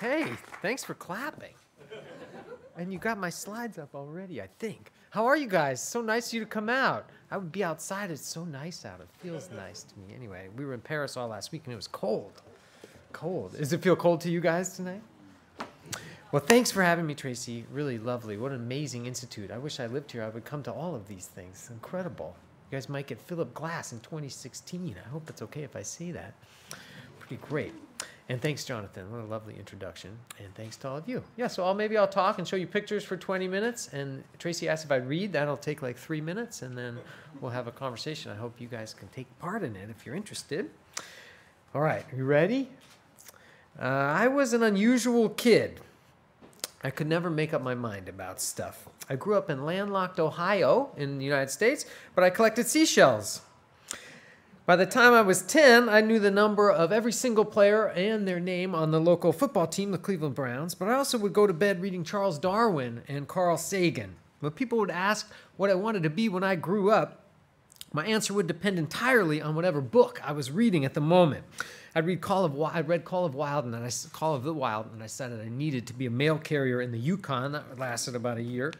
Hey, thanks for clapping. And you got my slides up already, I think. How are you guys? So nice of you to come out. I would be outside. It's so nice out. It feels nice to me. Anyway, we were in Paris all last week and it was cold. Cold. Does it feel cold to you guys tonight? Well, thanks for having me, Tracy. Really lovely. What an amazing institute. I wish I lived here. I would come to all of these things. Incredible. You guys might get Philip Glass in 2016. I hope it's okay if I say that. Pretty great. And thanks, Jonathan. What a lovely introduction. And thanks to all of you. Yeah, so I'll maybe I'll talk and show you pictures for 20 minutes. And Tracy asked if I'd read. That'll take like three minutes, and then we'll have a conversation. I hope you guys can take part in it if you're interested. All right, you ready? Uh, I was an unusual kid. I could never make up my mind about stuff. I grew up in landlocked Ohio in the United States, but I collected seashells. By the time I was 10, I knew the number of every single player and their name on the local football team, the Cleveland Browns, but I also would go to bed reading Charles Darwin and Carl Sagan. When people would ask what I wanted to be when I grew up, my answer would depend entirely on whatever book I was reading at the moment. I'd read Call of I read Call of Wild and then I Call of the Wild and I decided I needed to be a mail carrier in the Yukon. That lasted about a year.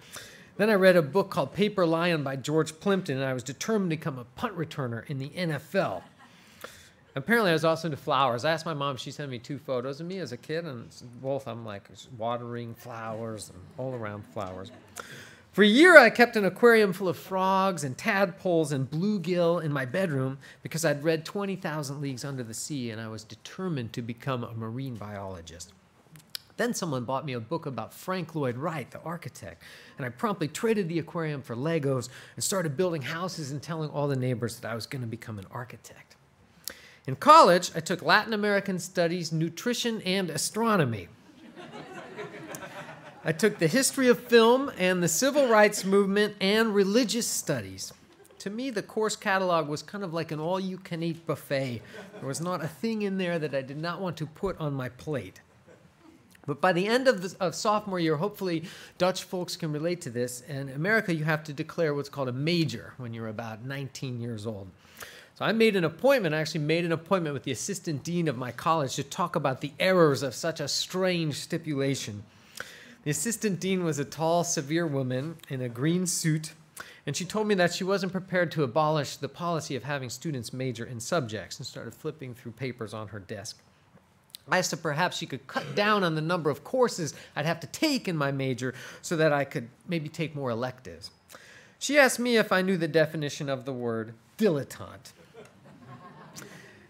Then I read a book called Paper Lion by George Plimpton, and I was determined to become a punt returner in the NFL. Apparently, I was also into flowers. I asked my mom, she sent me two photos of me as a kid, and both I'm like watering flowers and all around flowers. For a year, I kept an aquarium full of frogs and tadpoles and bluegill in my bedroom because I'd read 20,000 Leagues Under the Sea and I was determined to become a marine biologist. Then someone bought me a book about Frank Lloyd Wright, the architect, and I promptly traded the aquarium for Legos and started building houses and telling all the neighbors that I was going to become an architect. In college, I took Latin American studies, nutrition, and astronomy. I took the history of film and the civil rights movement and religious studies. To me, the course catalog was kind of like an all you can eat buffet. There was not a thing in there that I did not want to put on my plate. But by the end of, the, of sophomore year, hopefully Dutch folks can relate to this. In America, you have to declare what's called a major when you're about 19 years old. So I made an appointment, I actually made an appointment with the assistant dean of my college to talk about the errors of such a strange stipulation. The assistant dean was a tall, severe woman in a green suit, and she told me that she wasn't prepared to abolish the policy of having students major in subjects and started flipping through papers on her desk. I if perhaps she could cut down on the number of courses I'd have to take in my major so that I could maybe take more electives. She asked me if I knew the definition of the word dilettante.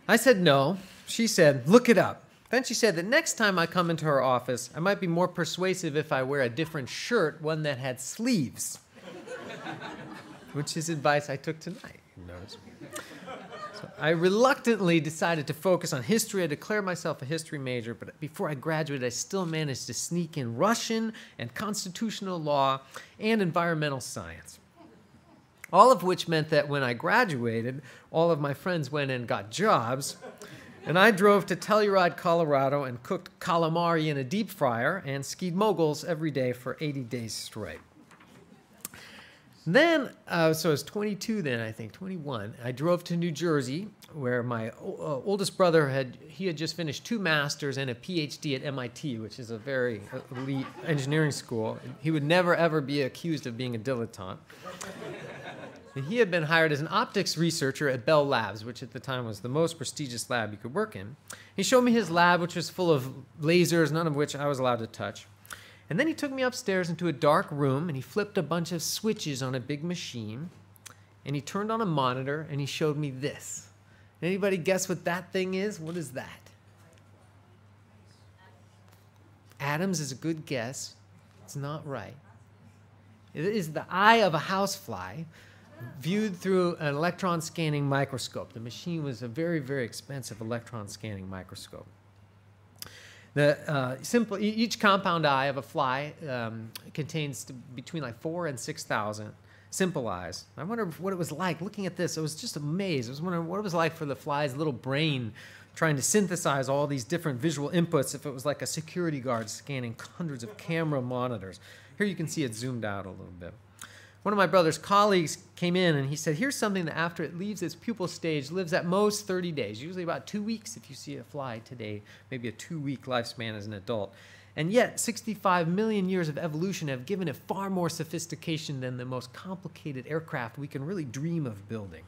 I said no. She said, look it up. Then she said that next time I come into her office, I might be more persuasive if I wear a different shirt, one that had sleeves. Which is advice I took tonight, you notice. I reluctantly decided to focus on history. I declared myself a history major, but before I graduated, I still managed to sneak in Russian and constitutional law and environmental science. All of which meant that when I graduated, all of my friends went and got jobs, and I drove to Telluride, Colorado, and cooked calamari in a deep fryer and skied moguls every day for 80 days straight. Then, uh, so I was 22 then, I think, 21. I drove to New Jersey, where my uh, oldest brother had, he had just finished two masters and a PhD at MIT, which is a very elite engineering school. He would never, ever be accused of being a dilettante. and he had been hired as an optics researcher at Bell Labs, which at the time was the most prestigious lab you could work in. He showed me his lab, which was full of lasers, none of which I was allowed to touch. And then he took me upstairs into a dark room and he flipped a bunch of switches on a big machine and he turned on a monitor and he showed me this. Anybody guess what that thing is? What is that? Adams is a good guess. It's not right. It is the eye of a housefly viewed through an electron scanning microscope. The machine was a very, very expensive electron scanning microscope. The uh, simple, each compound eye of a fly um, contains between like four and 6,000 simple eyes. I wonder what it was like looking at this. I was just amazed. I was wondering what it was like for the fly's little brain trying to synthesize all these different visual inputs if it was like a security guard scanning hundreds of camera monitors. Here you can see it zoomed out a little bit. One of my brother's colleagues came in and he said, Here's something that after it leaves its pupal stage lives at most 30 days, usually about two weeks if you see a fly today, maybe a two week lifespan as an adult. And yet, 65 million years of evolution have given it far more sophistication than the most complicated aircraft we can really dream of building.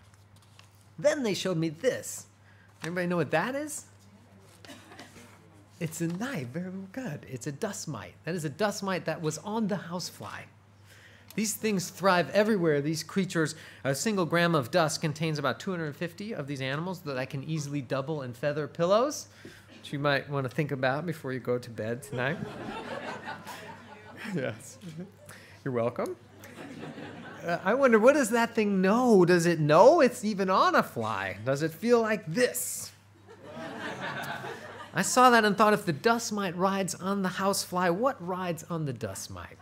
Then they showed me this. Everybody know what that is? It's a knife. Very good. It's a dust mite. That is a dust mite that was on the housefly. These things thrive everywhere. These creatures, a single gram of dust contains about 250 of these animals that I can easily double and feather pillows, which you might want to think about before you go to bed tonight. yes. You're welcome. Uh, I wonder, what does that thing know? Does it know it's even on a fly? Does it feel like this? I saw that and thought if the dust mite rides on the housefly, what rides on the dust mite?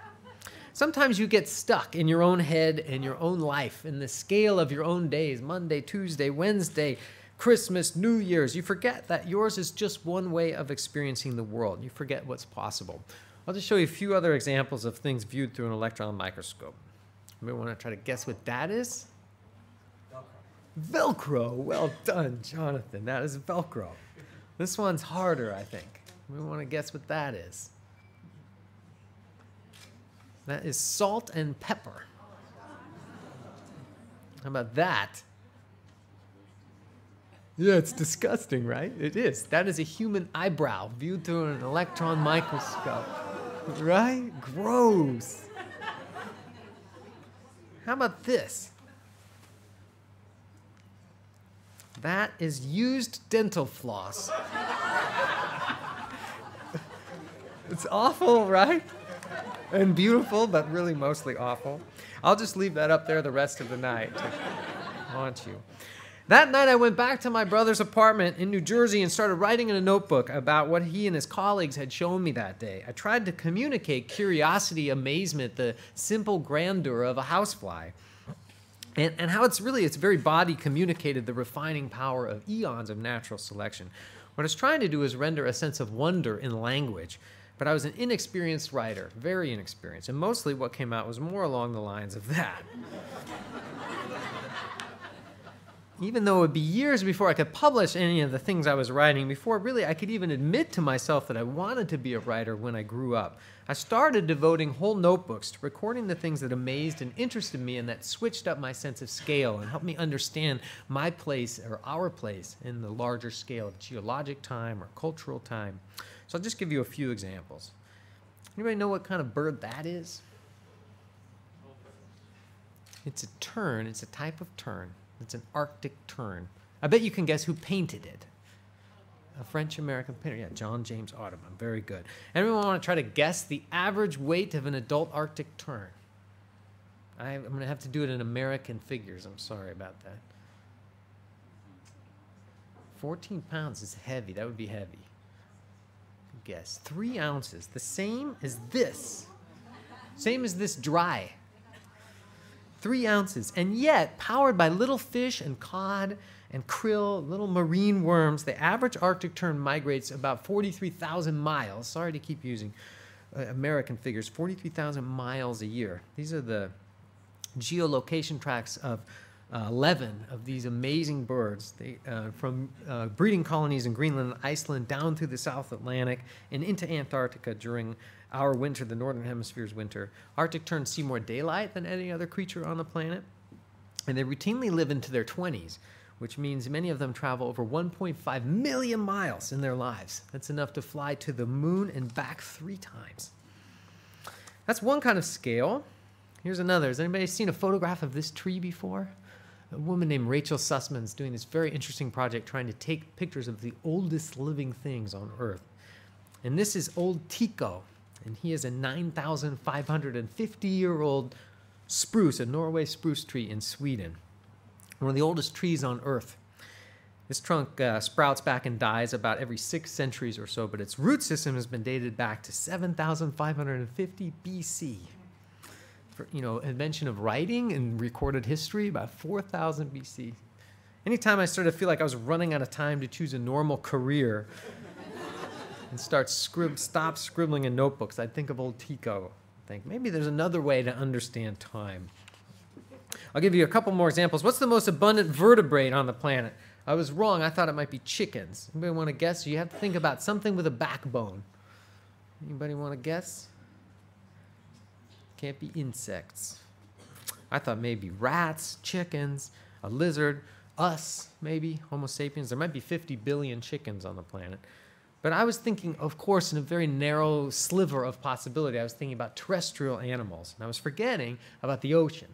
Sometimes you get stuck in your own head and your own life, in the scale of your own days Monday, Tuesday, Wednesday, Christmas, New Year's. You forget that yours is just one way of experiencing the world. You forget what's possible. I'll just show you a few other examples of things viewed through an electron microscope. You want to try to guess what that is? Velcro. Velcro. Well done, Jonathan. That is Velcro. This one's harder, I think. We want to guess what that is. That is salt and pepper. How about that? Yeah, it's disgusting, right? It is. That is a human eyebrow viewed through an electron microscope. Right? Gross. How about this? That is used dental floss. it's awful, right? And beautiful, but really mostly awful. I'll just leave that up there the rest of the night to haunt you. That night, I went back to my brother's apartment in New Jersey and started writing in a notebook about what he and his colleagues had shown me that day. I tried to communicate curiosity, amazement, the simple grandeur of a housefly and, and how it's really its very body communicated the refining power of eons of natural selection. What I was trying to do is render a sense of wonder in language, but I was an inexperienced writer, very inexperienced, and mostly what came out was more along the lines of that. even though it would be years before I could publish any of the things I was writing, before really I could even admit to myself that I wanted to be a writer when I grew up, I started devoting whole notebooks to recording the things that amazed and interested me and that switched up my sense of scale and helped me understand my place or our place in the larger scale of geologic time or cultural time. So I'll just give you a few examples. Anybody know what kind of bird that is? It's a tern, it's a type of tern. It's an Arctic tern. I bet you can guess who painted it a French American painter. Yeah, John James Audubon. Very good. Anyone want to try to guess the average weight of an adult Arctic tern? I, am going to have to do it in American figures. I'm sorry about that. 14 pounds is heavy. That would be heavy. Guess. Three ounces. The same as this. Same as this dry. Three ounces. And yet, powered by little fish and cod and krill, little marine worms. The average Arctic tern migrates about 43,000 miles. Sorry to keep using uh, American figures, 43,000 miles a year. These are the geolocation tracks of uh, 11 of these amazing birds they, uh, from uh, breeding colonies in Greenland and Iceland down through the South Atlantic and into Antarctica during our winter, the Northern Hemisphere's winter. Arctic terns see more daylight than any other creature on the planet, and they routinely live into their 20s which means many of them travel over 1.5 million miles in their lives. That's enough to fly to the moon and back three times. That's one kind of scale. Here's another. Has anybody seen a photograph of this tree before? A woman named Rachel Sussman is doing this very interesting project trying to take pictures of the oldest living things on Earth. And this is old Tjikko, and he is a 9,550 year old spruce, a Norway spruce tree in Sweden one of the oldest trees on Earth. This trunk uh, sprouts back and dies about every six centuries or so, but its root system has been dated back to 7,550 BC. You know, invention of writing and recorded history about 4,000 BC. Anytime I started to feel like I was running out of time to choose a normal career and start scrib- stop scribbling in notebooks, I'd think of old Tjikko. Think maybe there's another way to understand time. I'll give you a couple more examples. What's the most abundant vertebrate on the planet? I was wrong. I thought it might be chickens. Anybody want to guess? You have to think about something with a backbone. Anybody want to guess? Can't be insects. I thought maybe rats, chickens, a lizard, us, maybe, Homo sapiens. There might be 50 billion chickens on the planet. But I was thinking, of course, in a very narrow sliver of possibility. I was thinking about terrestrial animals, and I was forgetting about the ocean.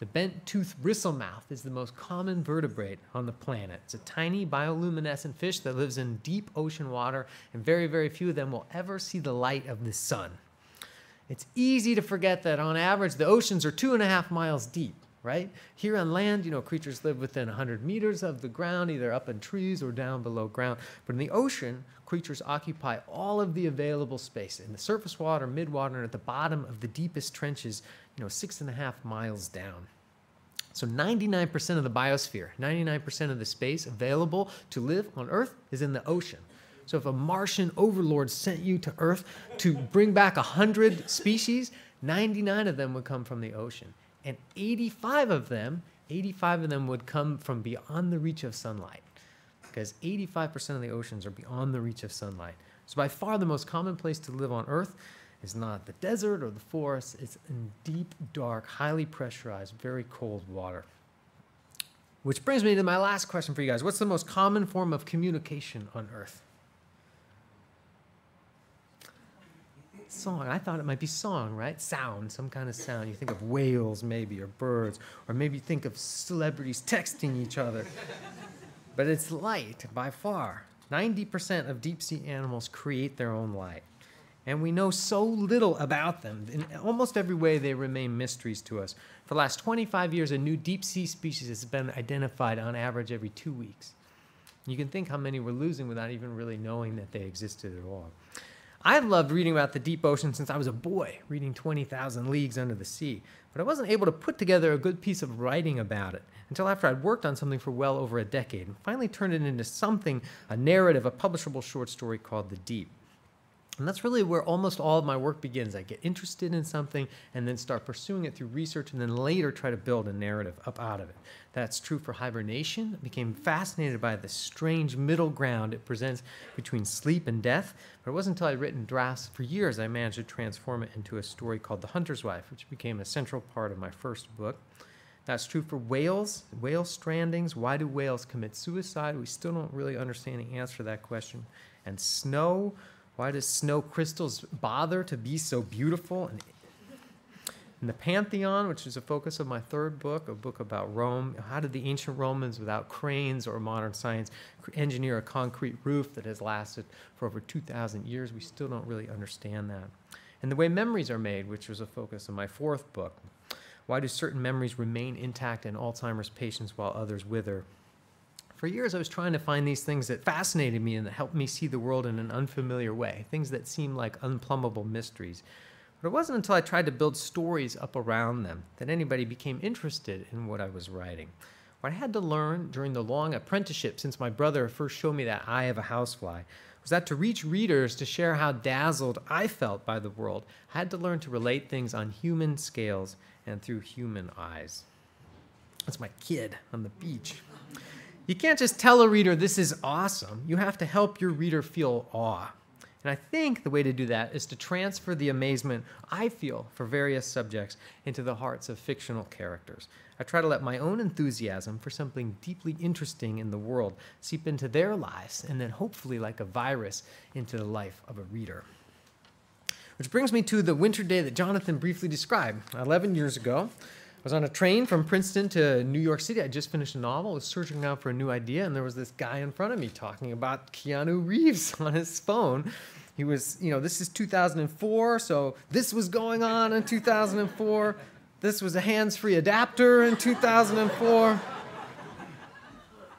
The bent tooth bristlemouth is the most common vertebrate on the planet. It's a tiny bioluminescent fish that lives in deep ocean water, and very, very few of them will ever see the light of the sun. It's easy to forget that on average, the oceans are two and a half miles deep, right? Here on land, you know, creatures live within 100 meters of the ground, either up in trees or down below ground. But in the ocean, creatures occupy all of the available space in the surface water, midwater, and at the bottom of the deepest trenches, you know, six and a half miles down. So 99% of the biosphere, 99% of the space available to live on Earth is in the ocean. So if a Martian overlord sent you to Earth to bring back 100 species, 99 of them would come from the ocean. And 85 of them, 85 of them would come from beyond the reach of sunlight. Because 85% of the oceans are beyond the reach of sunlight. So by far the most common place to live on Earth is not the desert or the forest, it's in deep, dark, highly pressurized, very cold water. Which brings me to my last question for you guys. What's the most common form of communication on Earth? Song. I thought it might be song, right? Sound, some kind of sound. You think of whales, maybe, or birds, or maybe you think of celebrities texting each other. but it's light by far. 90% of deep sea animals create their own light and we know so little about them. In almost every way, they remain mysteries to us. For the last 25 years, a new deep sea species has been identified on average every two weeks. You can think how many we're losing without even really knowing that they existed at all. I've loved reading about the deep ocean since I was a boy, reading 20,000 Leagues Under the Sea, but I wasn't able to put together a good piece of writing about it until after I'd worked on something for well over a decade and finally turned it into something, a narrative, a publishable short story called The Deep. And that's really where almost all of my work begins. I get interested in something and then start pursuing it through research and then later try to build a narrative up out of it. That's true for hibernation. I became fascinated by the strange middle ground it presents between sleep and death. But it wasn't until I'd written drafts for years I managed to transform it into a story called The Hunter's Wife, which became a central part of my first book. That's true for whales, whale strandings. Why do whales commit suicide? We still don't really understand the answer to that question. And snow, why does snow crystals bother to be so beautiful? And the Pantheon, which is a focus of my third book, a book about Rome, how did the ancient Romans, without cranes or modern science, engineer a concrete roof that has lasted for over 2,000 years? We still don't really understand that. And the way memories are made, which was a focus of my fourth book. Why do certain memories remain intact in Alzheimer's patients while others wither? For years, I was trying to find these things that fascinated me and that helped me see the world in an unfamiliar way, things that seemed like unplumbable mysteries. But it wasn't until I tried to build stories up around them that anybody became interested in what I was writing. What I had to learn during the long apprenticeship since my brother first showed me that eye of a housefly was that to reach readers to share how dazzled I felt by the world, I had to learn to relate things on human scales and through human eyes. That's my kid on the beach. You can't just tell a reader this is awesome. You have to help your reader feel awe. And I think the way to do that is to transfer the amazement I feel for various subjects into the hearts of fictional characters. I try to let my own enthusiasm for something deeply interesting in the world seep into their lives and then hopefully, like a virus, into the life of a reader. Which brings me to the winter day that Jonathan briefly described 11 years ago was on a train from Princeton to New York City. I just finished a novel, was searching out for a new idea, and there was this guy in front of me talking about Keanu Reeves on his phone. He was, you know, this is 2004, so this was going on in 2004. This was a hands free adapter in 2004.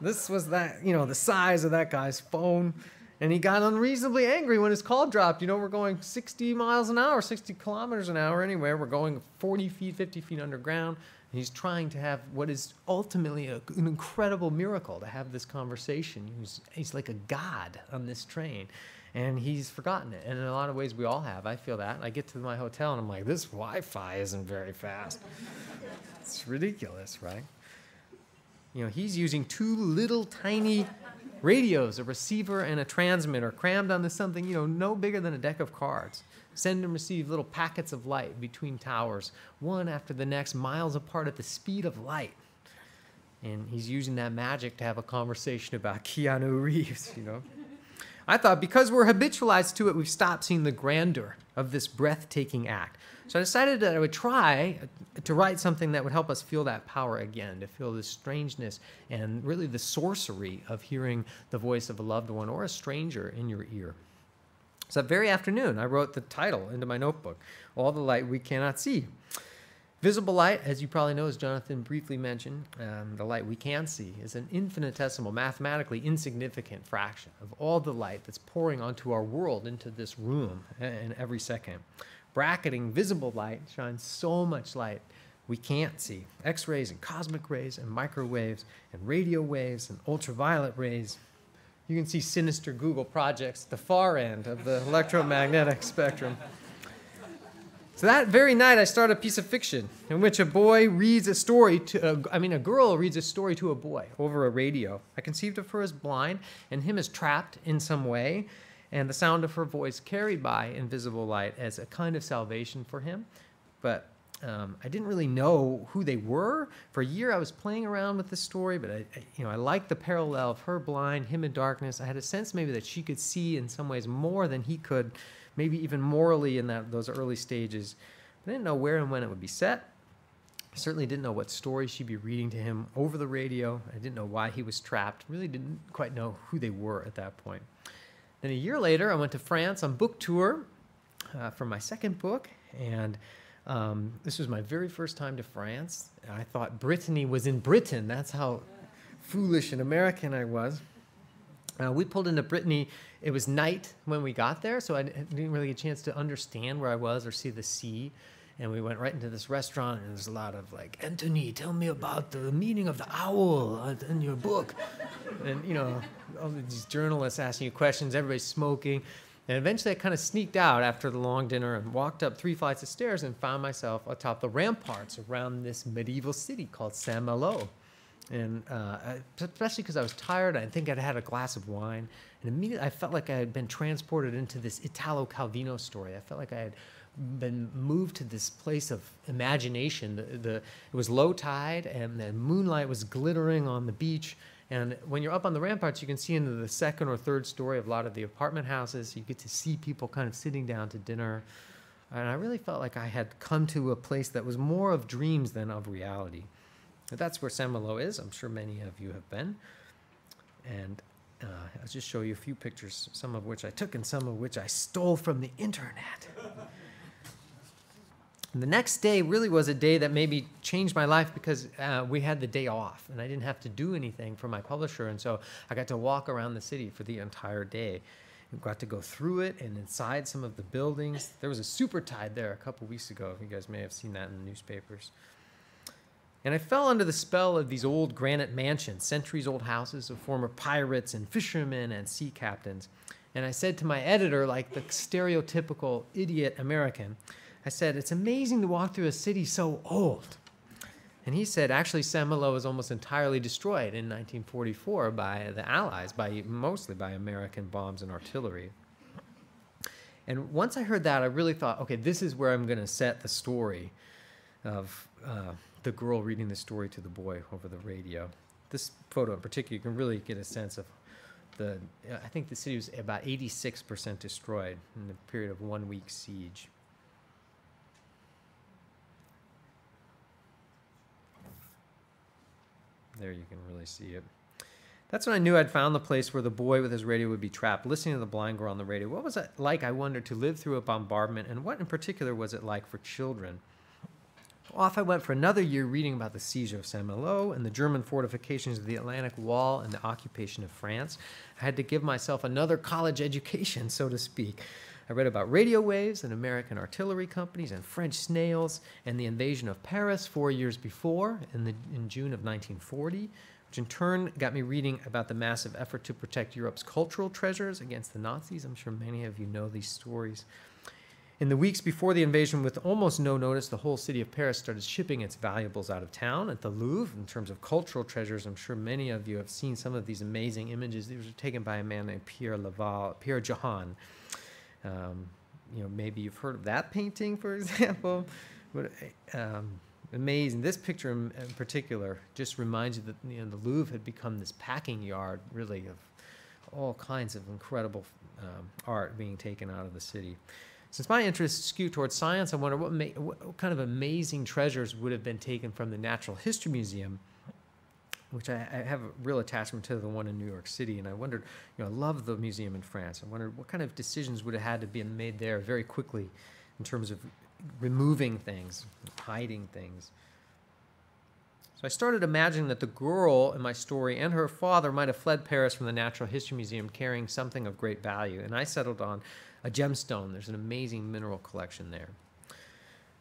This was that, you know, the size of that guy's phone. And he got unreasonably angry when his call dropped. You know, we're going 60 miles an hour, 60 kilometers an hour anywhere. We're going 40 feet, 50 feet underground. And he's trying to have what is ultimately a, an incredible miracle to have this conversation. He's, he's like a god on this train. And he's forgotten it. And in a lot of ways, we all have. I feel that. I get to my hotel and I'm like, this Wi Fi isn't very fast. it's ridiculous, right? You know, he's using two little tiny radios, a receiver and a transmitter crammed onto something, you know, no bigger than a deck of cards. Send and receive little packets of light between towers, one after the next, miles apart at the speed of light. And he's using that magic to have a conversation about Keanu Reeves, you know. I thought because we're habitualized to it, we've stopped seeing the grandeur of this breathtaking act. So I decided that I would try to write something that would help us feel that power again, to feel the strangeness and really the sorcery of hearing the voice of a loved one or a stranger in your ear. So that very afternoon, I wrote the title into my notebook All the Light We Cannot See. Visible light, as you probably know, as Jonathan briefly mentioned, um, the light we can see is an infinitesimal, mathematically insignificant fraction of all the light that's pouring onto our world, into this room in every second bracketing visible light shines so much light we can't see. X rays and cosmic rays and microwaves and radio waves and ultraviolet rays. You can see sinister Google projects at the far end of the electromagnetic spectrum. So that very night, I started a piece of fiction in which a boy reads a story to, a, I mean, a girl reads a story to a boy over a radio. I conceived of her as blind and him as trapped in some way and the sound of her voice carried by invisible light as a kind of salvation for him. But um, I didn't really know who they were. For a year, I was playing around with the story, but I, I, you know, I liked the parallel of her blind, him in darkness. I had a sense maybe that she could see in some ways more than he could, maybe even morally in that those early stages. I didn't know where and when it would be set. I certainly didn't know what story she'd be reading to him over the radio. I didn't know why he was trapped. Really didn't quite know who they were at that point. Then a year later, I went to France on book tour uh, for my second book, and um, this was my very first time to France. I thought Brittany was in Britain. That's how foolish and American I was. Uh, we pulled into Brittany. It was night when we got there, so I didn't really get a chance to understand where I was or see the sea. And we went right into this restaurant, and there's a lot of like, Anthony, tell me about the meaning of the owl in your book. and, you know, all these journalists asking you questions, everybody's smoking. And eventually I kind of sneaked out after the long dinner and walked up three flights of stairs and found myself atop the ramparts around this medieval city called Saint Malo. And uh, especially because I was tired, I think I'd had a glass of wine. And immediately I felt like I had been transported into this Italo Calvino story. I felt like I had been moved to this place of imagination. The, the, it was low tide and the moonlight was glittering on the beach and when you're up on the ramparts, you can see into the second or third story of a lot of the apartment houses. You get to see people kind of sitting down to dinner. And I really felt like I had come to a place that was more of dreams than of reality. But that's where Saint Malo is. I'm sure many of you have been. And uh, I'll just show you a few pictures, some of which I took and some of which I stole from the internet. And the next day really was a day that maybe changed my life because uh, we had the day off and I didn't have to do anything for my publisher. And so I got to walk around the city for the entire day. and got to go through it and inside some of the buildings. There was a super tide there a couple weeks ago. You guys may have seen that in the newspapers. And I fell under the spell of these old granite mansions, centuries old houses of former pirates and fishermen and sea captains. And I said to my editor, like the stereotypical idiot American, I said, It's amazing to walk through a city so old. And he said, actually, Malo was almost entirely destroyed in 1944 by the Allies, by mostly by American bombs and artillery. And once I heard that, I really thought, okay, this is where I'm going to set the story of uh, the girl reading the story to the boy over the radio. This photo in particular, you can really get a sense of the. I think the city was about 86% destroyed in the period of one week siege. There you can really see it. That's when I knew I'd found the place where the boy with his radio would be trapped, listening to the blind girl on the radio. What was it like, I wondered, to live through a bombardment, and what in particular was it like for children? Off I went for another year reading about the siege of Saint Malo and the German fortifications of the Atlantic Wall and the occupation of France. I had to give myself another college education, so to speak. I read about radio waves and American artillery companies and French snails and the invasion of Paris four years before in, the, in June of 1940, which in turn got me reading about the massive effort to protect Europe's cultural treasures against the Nazis. I'm sure many of you know these stories. In the weeks before the invasion, with almost no notice, the whole city of Paris started shipping its valuables out of town at the Louvre. In terms of cultural treasures, I'm sure many of you have seen some of these amazing images. These were taken by a man named Pierre Laval, Pierre Jahan. Um, you know, maybe you've heard of that painting, for example. But, um, amazing. This picture in, in, particular just reminds you that you know, the Louvre had become this packing yard, really, of all kinds of incredible um, art being taken out of the city. Since my interests skew towards science, I wonder what, what, kind of amazing treasures would have been taken from the Natural History Museum, which I, I, have a real attachment to the one in New York City. And I wondered, you know, I love the museum in France. I wondered what kind of decisions would have had to be made there very quickly in terms of removing things, hiding things. So I started imagining that the girl in my story and her father might have fled Paris from the Natural History Museum carrying something of great value. And I settled on a gemstone. There's an amazing mineral collection there.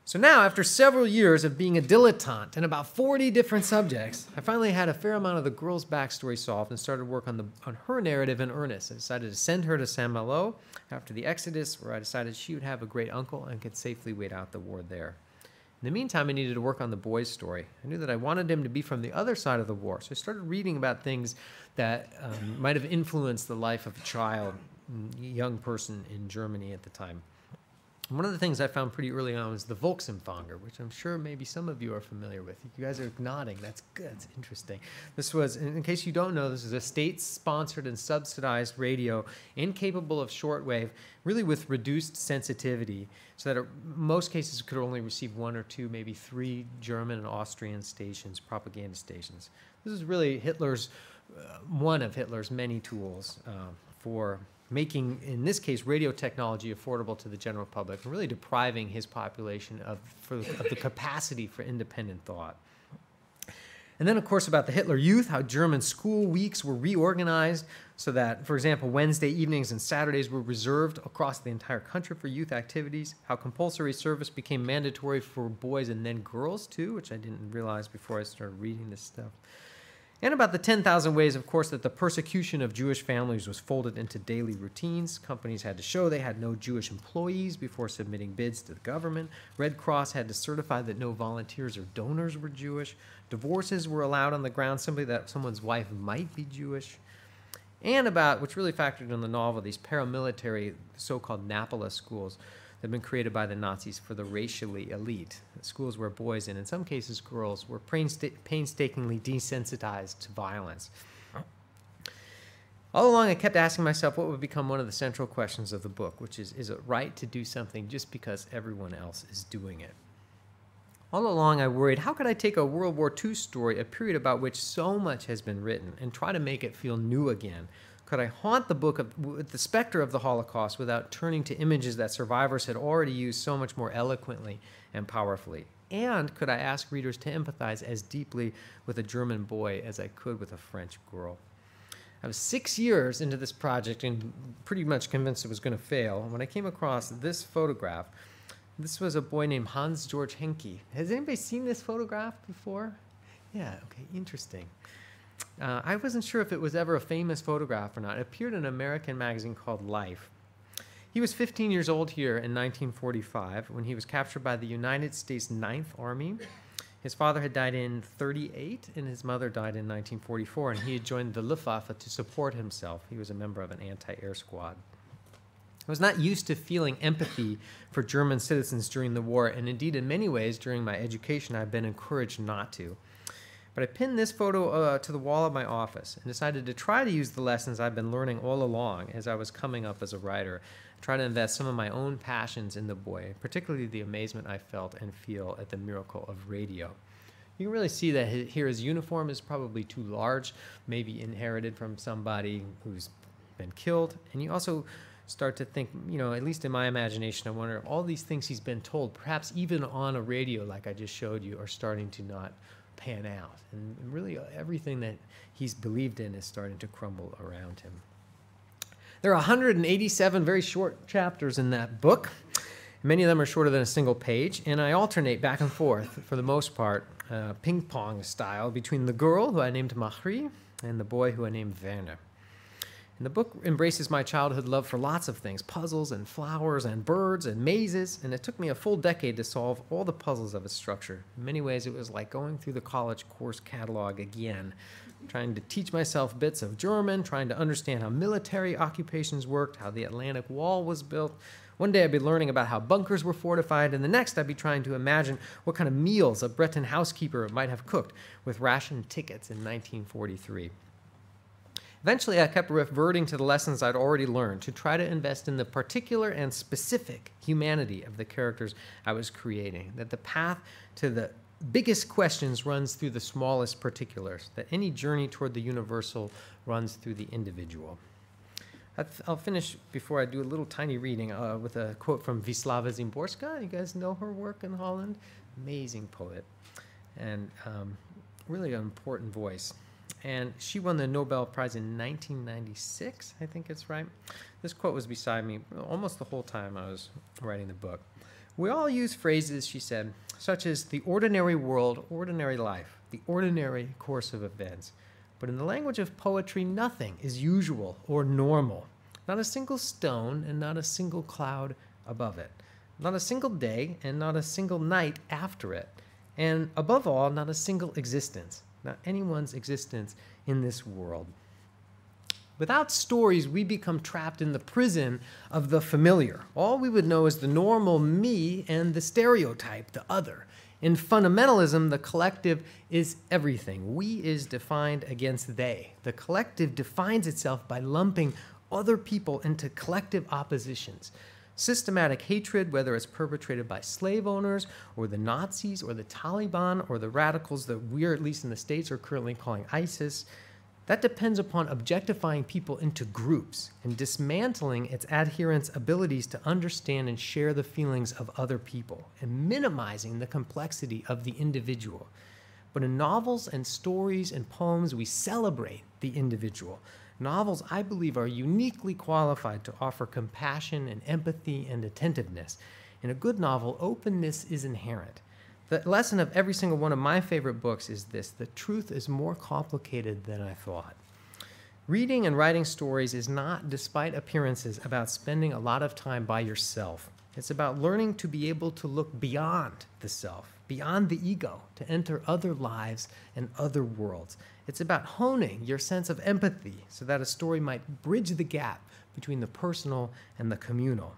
So now, after several years of being a dilettante in about 40 different subjects, I finally had a fair amount of the girl's backstory solved and started work on, the, on her narrative in earnest. I decided to send her to Saint Malo after the Exodus, where I decided she would have a great uncle and could safely wait out the war there. In the meantime, I needed to work on the boy's story. I knew that I wanted him to be from the other side of the war, so I started reading about things that um, might have influenced the life of a child young person in Germany at the time. One of the things I found pretty early on was the Volksempfänger, which I'm sure maybe some of you are familiar with. You guys are nodding. That's good. It's interesting. This was, in case you don't know, this is a state-sponsored and subsidized radio incapable of shortwave, really with reduced sensitivity, so that in most cases could only receive one or two, maybe three German and Austrian stations, propaganda stations. This is really Hitler's, uh, one of Hitler's many tools uh, for making, in this case, radio technology affordable to the general public, and really depriving his population of, for, of the capacity for independent thought. And then, of course, about the Hitler Youth, how German school weeks were reorganized so that, for example, Wednesday evenings and Saturdays were reserved across the entire country for youth activities, how compulsory service became mandatory for boys and then girls, too, which I didn't realize before I started reading this stuff and about the 10,000 ways, of course, that the persecution of Jewish families was folded into daily routines. Companies had to show they had no Jewish employees before submitting bids to the government. Red Cross had to certify that no volunteers or donors were Jewish. Divorces were allowed on the ground simply that someone's wife might be Jewish. And about, which really factored in the novel, these paramilitary so called Napola schools had been created by the Nazis for the racially elite. Schools where boys, and in some cases girls, were painstakingly desensitized to violence. All along, I kept asking myself what would become one of the central questions of the book, which is is it right to do something just because everyone else is doing it? All along, I worried how could I take a World War II story, a period about which so much has been written, and try to make it feel new again could I haunt the book of, with the specter of the Holocaust without turning to images that survivors had already used so much more eloquently and powerfully? And could I ask readers to empathize as deeply with a German boy as I could with a French girl? I was six years into this project and pretty much convinced it was going to fail when I came across this photograph. This was a boy named Hans Georg Henke. Has anybody seen this photograph before? Yeah, okay, interesting. Uh, I wasn't sure if it was ever a famous photograph or not. It appeared in an American magazine called Life. He was 15 years old here in 1945 when he was captured by the United States Ninth Army. His father had died in 38 and his mother died in 1944, and he had joined the Luftwaffe to support himself. He was a member of an anti air squad. I was not used to feeling empathy for German citizens during the war, and indeed, in many ways, during my education, I've been encouraged not to. But I pinned this photo uh, to the wall of my office and decided to try to use the lessons I've been learning all along as I was coming up as a writer, try to invest some of my own passions in the boy, particularly the amazement I felt and feel at the miracle of radio. You can really see that here his uniform is probably too large, maybe inherited from somebody who's been killed. And you also start to think, you know, at least in my imagination, I wonder all these things he's been told, perhaps even on a radio like I just showed you, are starting to not pan out. And really, everything that he's believed in is starting to crumble around him. There are 187 very short chapters in that book. Many of them are shorter than a single page, and I alternate back and forth, for the most part, uh, ping pong style, between the girl, who I named Marie, and the boy, who I named Werner. And the book embraces my childhood love for lots of things puzzles and flowers and birds and mazes, and it took me a full decade to solve all the puzzles of its structure. In many ways, it was like going through the college course catalog again, trying to teach myself bits of German, trying to understand how military occupations worked, how the Atlantic Wall was built. One day I'd be learning about how bunkers were fortified, and the next I'd be trying to imagine what kind of meals a Breton housekeeper might have cooked with ration tickets in 1943. Eventually, I kept reverting to the lessons I'd already learned to try to invest in the particular and specific humanity of the characters I was creating, that the path to the biggest questions runs through the smallest particulars, that any journey toward the universal runs through the individual. I'll finish before I do a little tiny reading uh, with a quote from Wisława Szymborska. You guys know her work in Holland? Amazing poet and um, really an important voice and she won the Nobel Prize in 1996, I think it's right. This quote was beside me almost the whole time I was writing the book. We all use phrases, she said, such as the ordinary world, ordinary life, the ordinary course of events. But in the language of poetry, nothing is usual or normal. Not a single stone and not a single cloud above it. Not a single day and not a single night after it. And above all, not a single existence not anyone's existence in this world. Without stories, we become trapped in the prison of the familiar. All we would know is the normal me and the stereotype, the other. In fundamentalism, the collective is everything. We is defined against they. The collective defines itself by lumping other people into collective oppositions systematic hatred, whether it's perpetrated by slave owners or the Nazis or the Taliban or the radicals that we're, at least in the States, are currently calling ISIS, that depends upon objectifying people into groups and dismantling its adherents' abilities to understand and share the feelings of other people and minimizing the complexity of the individual. But in novels and stories and poems, we celebrate the individual novels, I believe, are uniquely qualified to offer compassion and empathy and attentiveness. In a good novel, openness is inherent. The lesson of every single one of my favorite books is this the truth is more complicated than I thought. Reading and writing stories is not, despite appearances, about spending a lot of time by yourself. It's about learning to be able to look beyond the self, beyond the ego, to enter other lives and other worlds. It's about honing your sense of empathy so that a story might bridge the gap between the personal and the communal.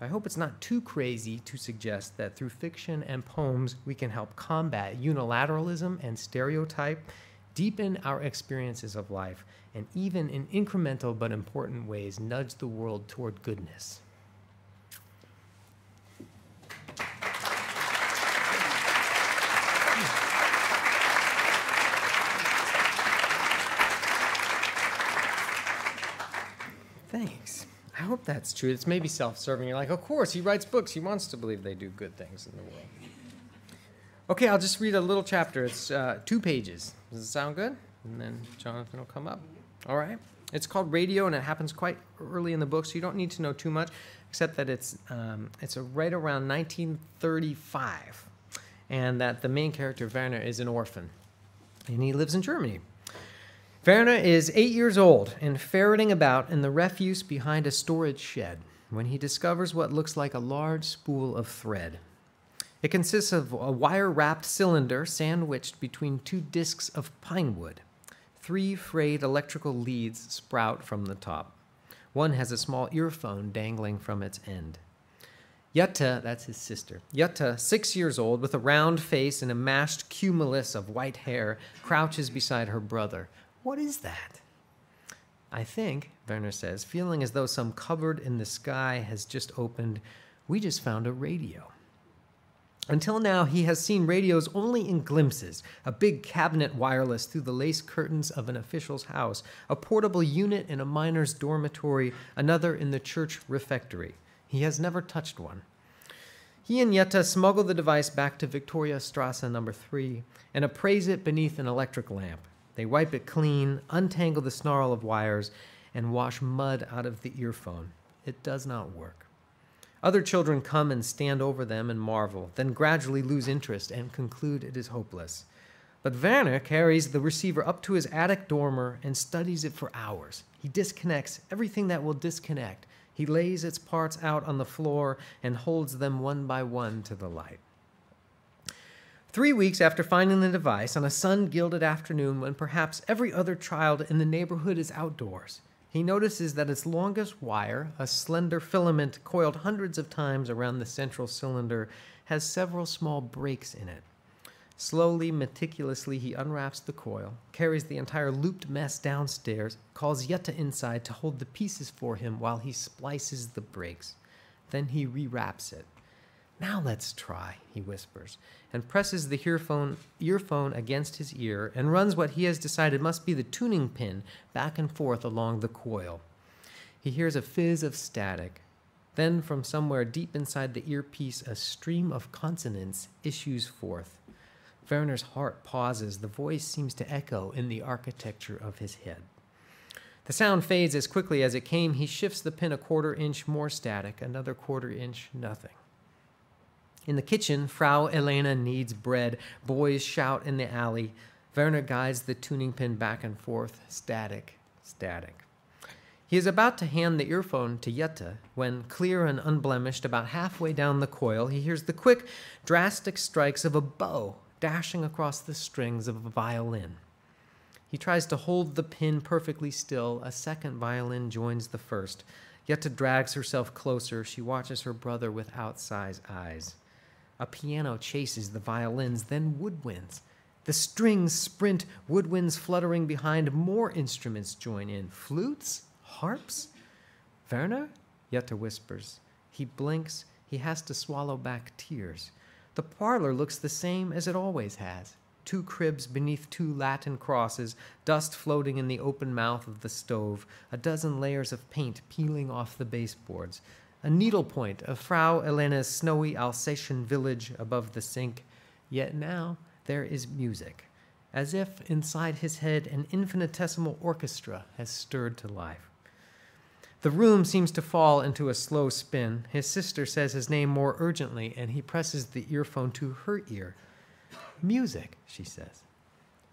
I hope it's not too crazy to suggest that through fiction and poems we can help combat unilateralism and stereotype, deepen our experiences of life, and even in incremental but important ways nudge the world toward goodness. Thanks. I hope that's true. It's maybe self serving. You're like, of course, he writes books. He wants to believe they do good things in the world. Okay, I'll just read a little chapter. It's uh, two pages. Does it sound good? And then Jonathan will come up. All right. It's called Radio, and it happens quite early in the book, so you don't need to know too much, except that it's um, it's right around 1935, and that the main character Werner is an orphan, and he lives in Germany. Werner is eight years old and ferreting about in the refuse behind a storage shed when he discovers what looks like a large spool of thread. It consists of a wire wrapped cylinder sandwiched between two discs of pine wood. Three frayed electrical leads sprout from the top. One has a small earphone dangling from its end. Jutta, that's his sister, Jutta, six years old, with a round face and a mashed cumulus of white hair, crouches beside her brother, what is that? I think, Werner says, feeling as though some cupboard in the sky has just opened, we just found a radio. Until now, he has seen radios only in glimpses a big cabinet wireless through the lace curtains of an official's house, a portable unit in a miner's dormitory, another in the church refectory. He has never touched one. He and Jutta smuggle the device back to Victoria Strasse number three and appraise it beneath an electric lamp. They wipe it clean, untangle the snarl of wires, and wash mud out of the earphone. It does not work. Other children come and stand over them and marvel, then gradually lose interest and conclude it is hopeless. But Werner carries the receiver up to his attic dormer and studies it for hours. He disconnects everything that will disconnect. He lays its parts out on the floor and holds them one by one to the light. Three weeks after finding the device, on a sun gilded afternoon when perhaps every other child in the neighborhood is outdoors, he notices that its longest wire, a slender filament coiled hundreds of times around the central cylinder, has several small breaks in it. Slowly, meticulously, he unwraps the coil, carries the entire looped mess downstairs, calls Jutta inside to hold the pieces for him while he splices the breaks. Then he rewraps it. Now let's try, he whispers, and presses the earphone, earphone against his ear and runs what he has decided must be the tuning pin back and forth along the coil. He hears a fizz of static. Then, from somewhere deep inside the earpiece, a stream of consonants issues forth. Werner's heart pauses. The voice seems to echo in the architecture of his head. The sound fades as quickly as it came. He shifts the pin a quarter inch more static, another quarter inch, nothing. In the kitchen, Frau Elena needs bread. Boys shout in the alley. Werner guides the tuning pin back and forth. Static, static. He is about to hand the earphone to Jutta when, clear and unblemished, about halfway down the coil, he hears the quick, drastic strikes of a bow dashing across the strings of a violin. He tries to hold the pin perfectly still. A second violin joins the first. Jutta drags herself closer. She watches her brother with outsized eyes. A piano chases the violins, then woodwinds. The strings sprint, woodwinds fluttering behind, more instruments join in. Flutes? Harps? Werner? Jutta whispers. He blinks. He has to swallow back tears. The parlor looks the same as it always has two cribs beneath two Latin crosses, dust floating in the open mouth of the stove, a dozen layers of paint peeling off the baseboards, a needlepoint of Frau Elena's snowy Alsatian village above the sink. Yet now there is music, as if inside his head an infinitesimal orchestra has stirred to life. The room seems to fall into a slow spin. His sister says his name more urgently, and he presses the earphone to her ear. Music, she says.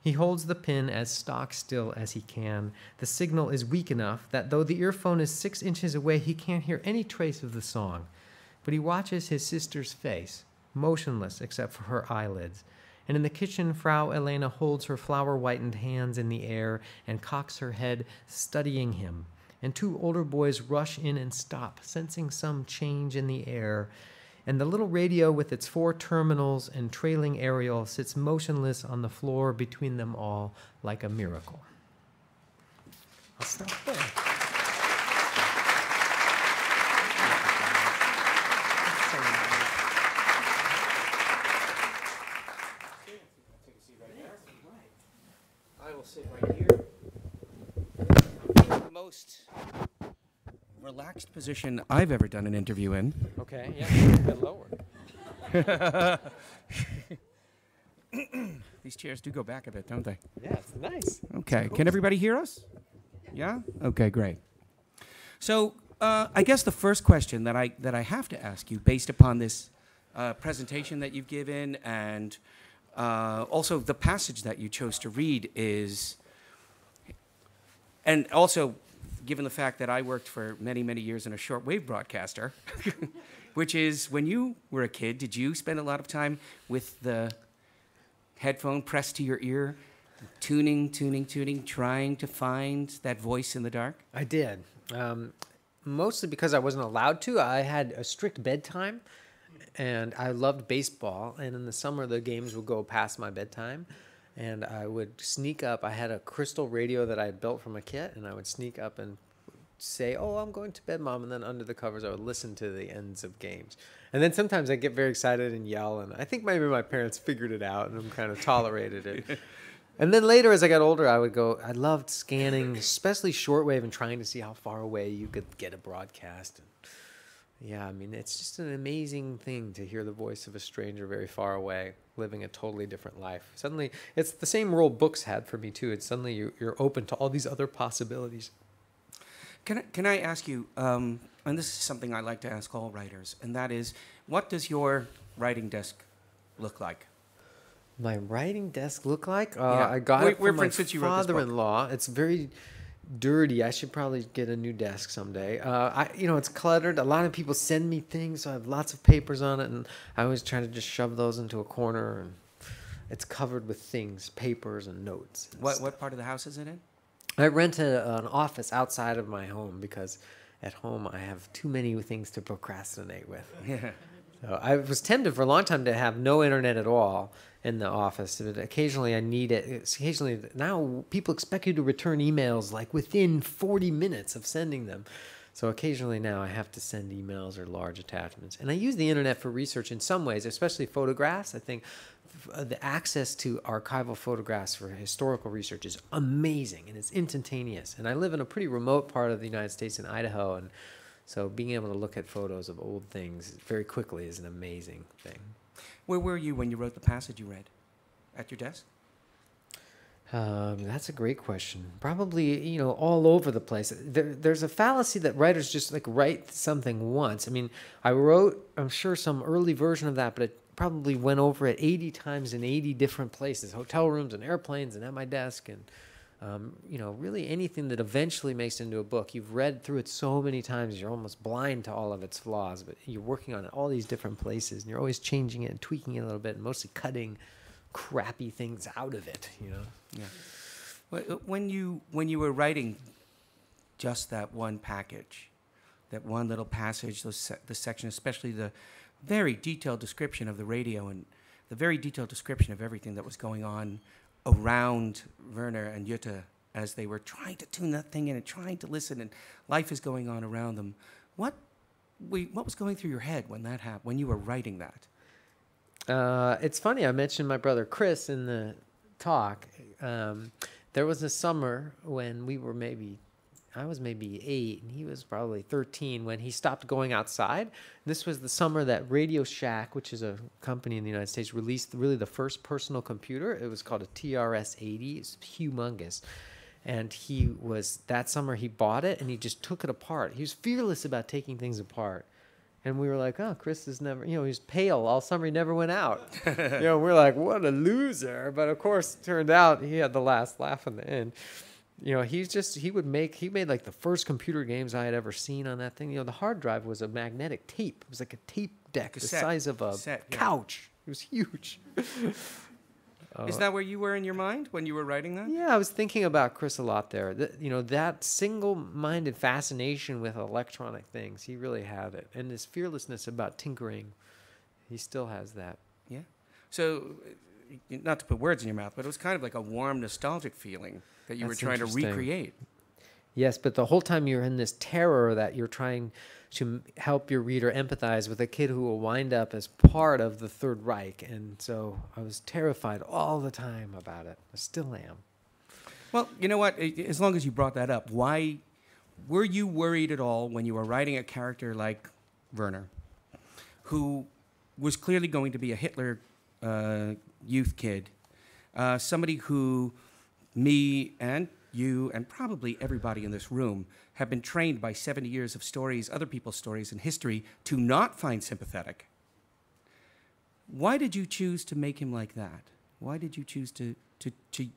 He holds the pin as stock still as he can. The signal is weak enough that though the earphone is six inches away, he can't hear any trace of the song. But he watches his sister's face, motionless except for her eyelids. And in the kitchen, Frau Elena holds her flower whitened hands in the air and cocks her head, studying him. And two older boys rush in and stop, sensing some change in the air and the little radio with its four terminals and trailing aerial sits motionless on the floor between them all like a miracle. I'll stop there. I will sit right here. The most relaxed position I've ever done an interview in. Okay, yeah, a bit lower. These chairs do go back a bit, don't they? Yeah, it's nice. Okay. Can everybody hear us? Yeah? Okay, great. So, uh, I guess the first question that I, that I have to ask you, based upon this uh, presentation that you've given and uh, also the passage that you chose to read, is, and also given the fact that I worked for many, many years in a shortwave broadcaster, which is when you were a kid, did you spend a lot of time with the headphone pressed to your ear, tuning, tuning, tuning, trying to find that voice in the dark? I did. Um, mostly because I wasn't allowed to. I had a strict bedtime, and I loved baseball. And in the summer, the games would go past my bedtime, and I would sneak up. I had a crystal radio that I had built from a kit, and I would sneak up and say, "Oh, I'm going to bed, mom," and then under the covers, I would listen to the ends of games. And then sometimes I get very excited and yell, and I think maybe my parents figured it out and kind of tolerated it. And then later, as I got older, I would go. I loved scanning, especially shortwave, and trying to see how far away you could get a broadcast. And yeah, I mean, it's just an amazing thing to hear the voice of a stranger very far away, living a totally different life. Suddenly, it's the same role books had for me too. It's suddenly you, you're open to all these other possibilities. Can I, can I ask you, um, and this is something I like to ask all writers, and that is, what does your writing desk look like? My writing desk look like? Uh, Yeah. I got Where- it from my instance, you wrote this book? father-in-law. It's very dirty. I should probably get a new desk someday. Uh, I, you know, it's cluttered. A lot of people send me things, so I have lots of papers on it, and I always try to just shove those into a corner. And it's covered with things, papers and notes. and What, stuff. what part of the house is it in? I rent a, an office outside of my home because at home I have too many things to procrastinate with. Yeah. So I was tempted for a long time to have no internet at all in the office. But occasionally I need it. It's occasionally now people expect you to return emails like within 40 minutes of sending them. So occasionally now I have to send emails or large attachments. And I use the internet for research in some ways, especially photographs. I think uh, the access to archival photographs for historical research is amazing and it's instantaneous. And I live in a pretty remote part of the United States in Idaho and so being able to look at photos of old things very quickly is an amazing thing. Where were you when you wrote the passage you read? At your desk? Um, that's a great question. Probably, you know, all over the place. There, there's a fallacy that writers just like write something once. I mean, I wrote, I'm sure, some early version of that, but it probably went over it 80 times in 80 different places hotel rooms and airplanes and at my desk. And, um, you know, really anything that eventually makes it into a book. You've read through it so many times, you're almost blind to all of its flaws, but you're working on it all these different places and you're always changing it and tweaking it a little bit and mostly cutting crappy things out of it, you know? Yeah. Uh, When you when you were writing just that one package, that one little passage, the section, especially the very detailed description of the radio and the very detailed description of everything that was going on around Werner and Jutta as they were trying to tune that thing in and trying to listen, and life is going on around them. What we, what was going through your head when that happened? When you were writing that? Uh, it's funny. I mentioned my brother Chris in the talk. Um, there was a summer when we were maybe, I was maybe eight, and he was probably 13 when he stopped going outside. This was the summer that Radio Shack, which is a company in the United States, released really the first personal computer. It was called a TRS 80. It's humongous. And he was, that summer, he bought it and he just took it apart. He was fearless about taking things apart. And we were like, oh, Chris is never, you know, he's pale all summer. He never went out. you know, we're like, what a loser. But of course, turned out he had the last laugh in the end. You know, he's just, he would make, he made like the first computer games I had ever seen on that thing. You know, the hard drive was a magnetic tape. It was like a tape deck the size of a Cassette, yeah. couch. It was huge. is that where you were in your mind when you were writing that? Yeah, I was thinking about Chris a lot there. That you know, that single-minded fascination with electronic things, he really had it, and his fearlessness about tinkering, he still has that. Yeah. So, uh, not to put words in your mouth, but it was kind of like a warm, nostalgic feeling that you That's were trying to recreate. Yes, but the whole time you're in this terror that you're trying to m- help your reader empathize with a kid who will wind up as part of the Third Reich, and so I was terrified all the time about it. I still am. Well, you know what? As long as you brought that up, why were you worried at all when you were writing a character like Werner, who was clearly going to be a Hitler uh, youth kid, uh, somebody who me and you and probably everybody in this room have been trained by 70 years of stories, other people's stories and history, to not find sympathetic. Why did you choose to make him like that? Why did you choose to, to, to,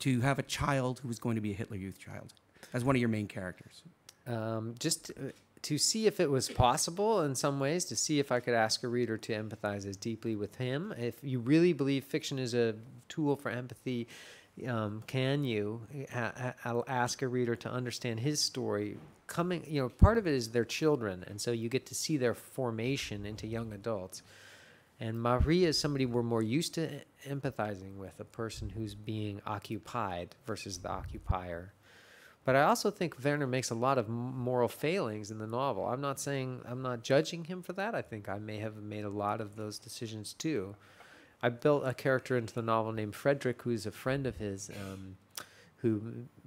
to have a child who was going to be a Hitler Youth child as one of your main characters? um, just uh, to see if it was possible in some ways, to see if I could ask a reader to empathize as deeply with him. If you really believe fiction is a tool for empathy, um, can you ha- ask a reader to understand his story? Coming, you know, part of it is their children, and so you get to see their formation into young adults. And Marie is somebody we're more used to empathizing with, a person who's being occupied versus the occupier But I also think Werner makes a lot of moral failings in the novel. I'm not saying I'm not judging him for that. I think I may have made a lot of those decisions too. I built a character into the novel named Frederick, who's a friend of his, um, who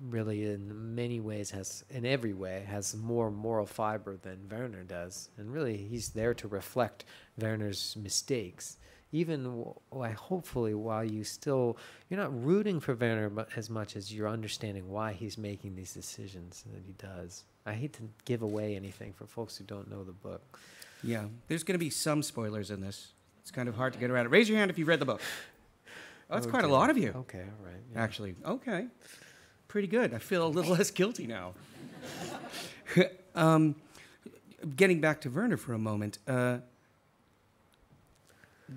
really, in many ways, has, in every way, has more moral fiber than Werner does. And really, he's there to reflect Werner's mistakes. Even, why, hopefully, while you still, you're not rooting for Werner as much as you're understanding why he's making these decisions that he does. I hate to give away anything for folks who don't know the book. Yeah, there's going to be some spoilers in this. It's kind of hard to get around it. Raise your hand if you've read the book. Oh, that's Oh, quite a lot of you, Okay, all right. yeah. actually. Okay, pretty good. I feel a little less guilty now. um, getting back to Werner for a moment, uh,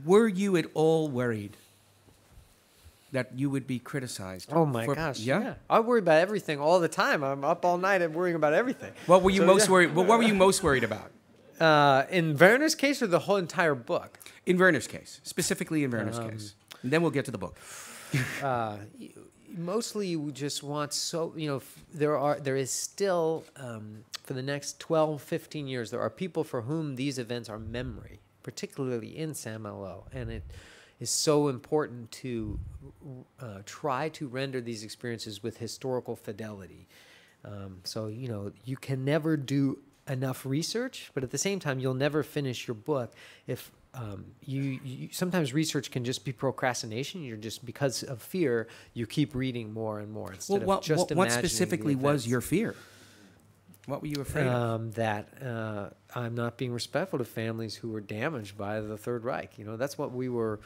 were you at all worried that you would be criticized? Oh my for- gosh! Yeah. Yeah? I worry about everything all the time. I'm up all night and worrying about everything. What were you So, most yeah. worried? Well, what were you most worried about? Uh, in Werner's case, or the whole entire book? In Werner's case, specifically in Werner's Um, case. And then we'll get to the book. uh, mostly you just want so you know there are there is still um, for the next 12 15 years there are people for whom these events are memory particularly in Saint-Malo and it is so important to uh, try to render these experiences with historical fidelity um, so you know you can never do enough research, but at the same time you'll never finish your book if um, you, you sometimes research can just be procrastination. You're just because of fear you keep reading more and more instead Well, what, of just what, what specifically was your fear? What were you afraid of? um, that uh, I'm not being respectful to families who were damaged by the Third Reich. You know, that's what we were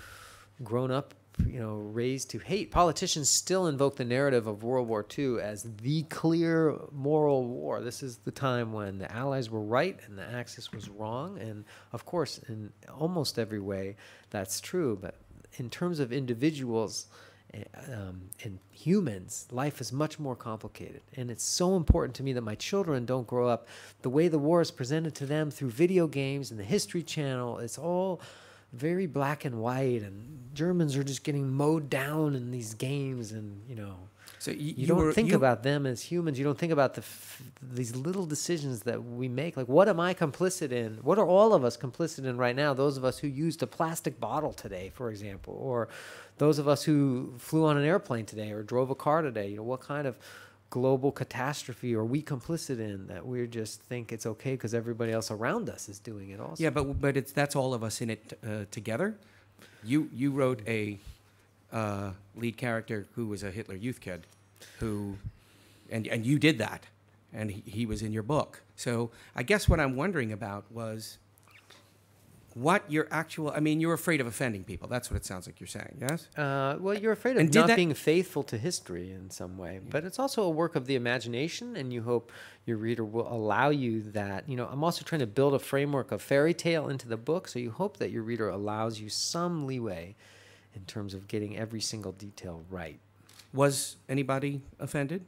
grown up, you know, raised to hate. Politicians still invoke the narrative of World War II as the clear moral war. This is the time when the Allies were right and the Axis was wrong. And of course, in almost every way, that's true. But in terms of individuals, eh, um, and humans, life is much more complicated. And it's so important to me that my children don't grow up the way the war is presented to them through video games and the History Channel. It's all very black and white, and Germans are just getting mowed down in these games, and you know. So y- You, don't were- think you- about them as humans. You don't think about the f- these little decisions that we make. Like, what am I complicit in? What are all of us complicit in right now? Those of us who used a plastic bottle today, for example, or those of us who flew on an airplane today or drove a car today. You know, what kind of global catastrophe or we complicit in that we just think it's okay because everybody else around us is doing it also? Yeah, but but it's that's all of us in it uh, together. You you wrote a uh, lead character who was a Hitler Youth kid, who, and and you did that, and he, he was in your book. So I guess what I'm wondering about was what your actual. I mean, you're afraid of offending people. That's what it sounds like you're saying. Yes. Uh, well, you're afraid of And not being faithful to history in some way, but it's also a work of the imagination, and you hope your reader will allow you that. You know, I'm also trying to build a framework of fairy tale into the book, so you hope that your reader allows you some leeway in terms of getting every single detail right. Was anybody offended?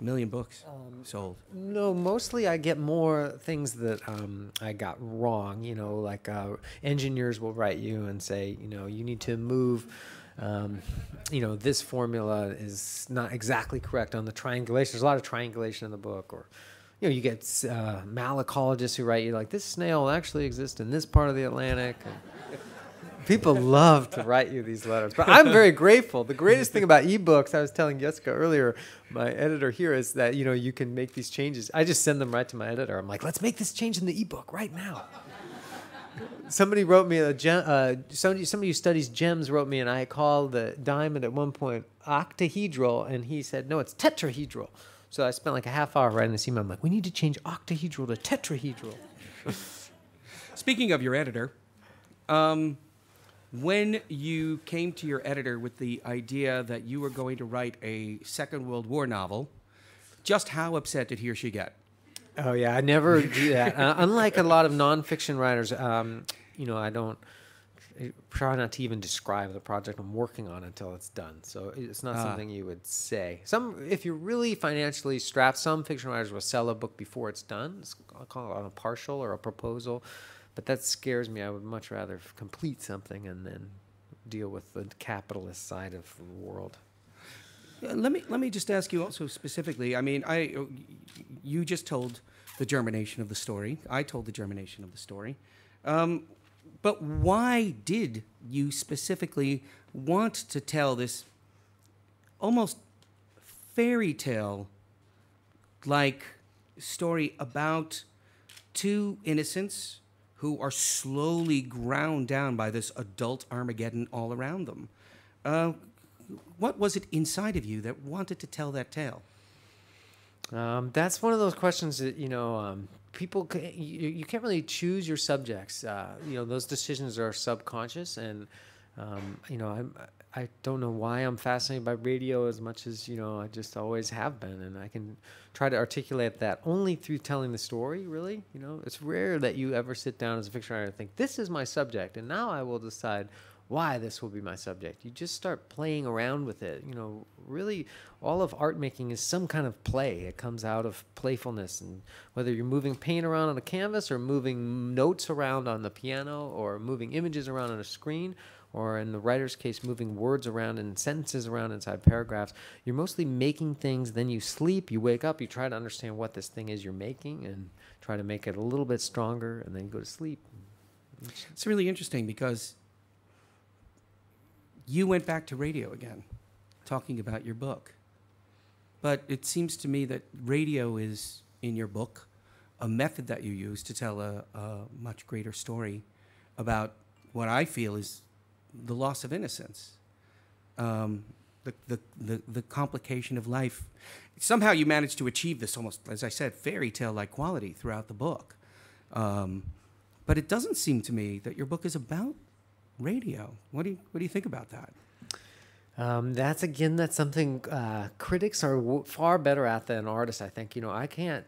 A million books Um, sold. No, mostly I get more things that um, I got wrong. You know, like uh, engineers will write you and say, you know, you need to move. Um, you know, this formula is not exactly correct on the triangulation. There's a lot of triangulation in the book, or you know, you get uh, malacologists who write you like this snail actually exists in this part of the Atlantic. And, People love to write you these letters, but I'm very grateful. The greatest thing about ebooks, I was telling Jessica earlier, my editor here, is that you know you can make these changes. I just send them right to my editor. I'm like, let's make this change in the ebook right now. somebody wrote me a gem, uh, somebody, somebody who studies gems wrote me, and I called the diamond at one point octahedral, and he said no, it's tetrahedral. So I spent like a half hour writing this email. I'm like, we need to change octahedral to tetrahedral. Speaking of your editor, um, when you came to your editor with the idea that you were going to write a Second World War novel, just how upset did he or she get? Oh yeah, I never do that. Uh, unlike a lot of nonfiction writers, um, you know, I don't I try not to even describe the project I'm working on until it's done. So it's not Ah. something you would say. Some, if you're really financially strapped, some fiction writers will sell a book before it's done. It's, I'll call it a partial or a proposal, but that scares me. I would much rather complete something and then deal with the capitalist side of the world. Let me let me just ask you also specifically. I mean, I uh, you just told the germination of the story. I told the germination of the story. Um, but why did you specifically want to tell this almost fairy tale like story about two innocents who are slowly ground down by this adult Armageddon all around them? Uh, what was it inside of you that wanted to tell that tale? Um, that's one of those questions that you know um, people you, you can't really choose your subjects. Uh, you know those decisions are subconscious, and um, you know I'm, I don't know why I'm fascinated by radio as much as you know I just always have been, and I can try to articulate that only through telling the story. Really, you know, it's rare that you ever sit down as a fiction writer and think this is my subject, and now I will decide why this will be my subject. You just start playing around with it. You know, really, all of art making is some kind of play. It comes out of playfulness, and whether you're moving paint around on a canvas, or moving notes around on the piano, or moving images around on a screen, or in the writer's case, moving words around and sentences around inside paragraphs, you're mostly making things. Then you sleep, you wake up, you try to understand what this thing is you're making, and try to make it a little bit stronger, and then go to sleep. It's really interesting because you went back to radio again, talking about your book. But it seems to me that radio is, in your book, a method that you use to tell a, a much greater story about what I feel is the loss of innocence, um, the, the, the, the complication of life. Somehow you managed to achieve this almost, as I said, fairy tale like quality throughout the book. Um, but it doesn't seem to me that your book is about radio. What do you, what do you think about that? Um, that's again, that's something uh, critics are far better at than artists. I think you know I can't.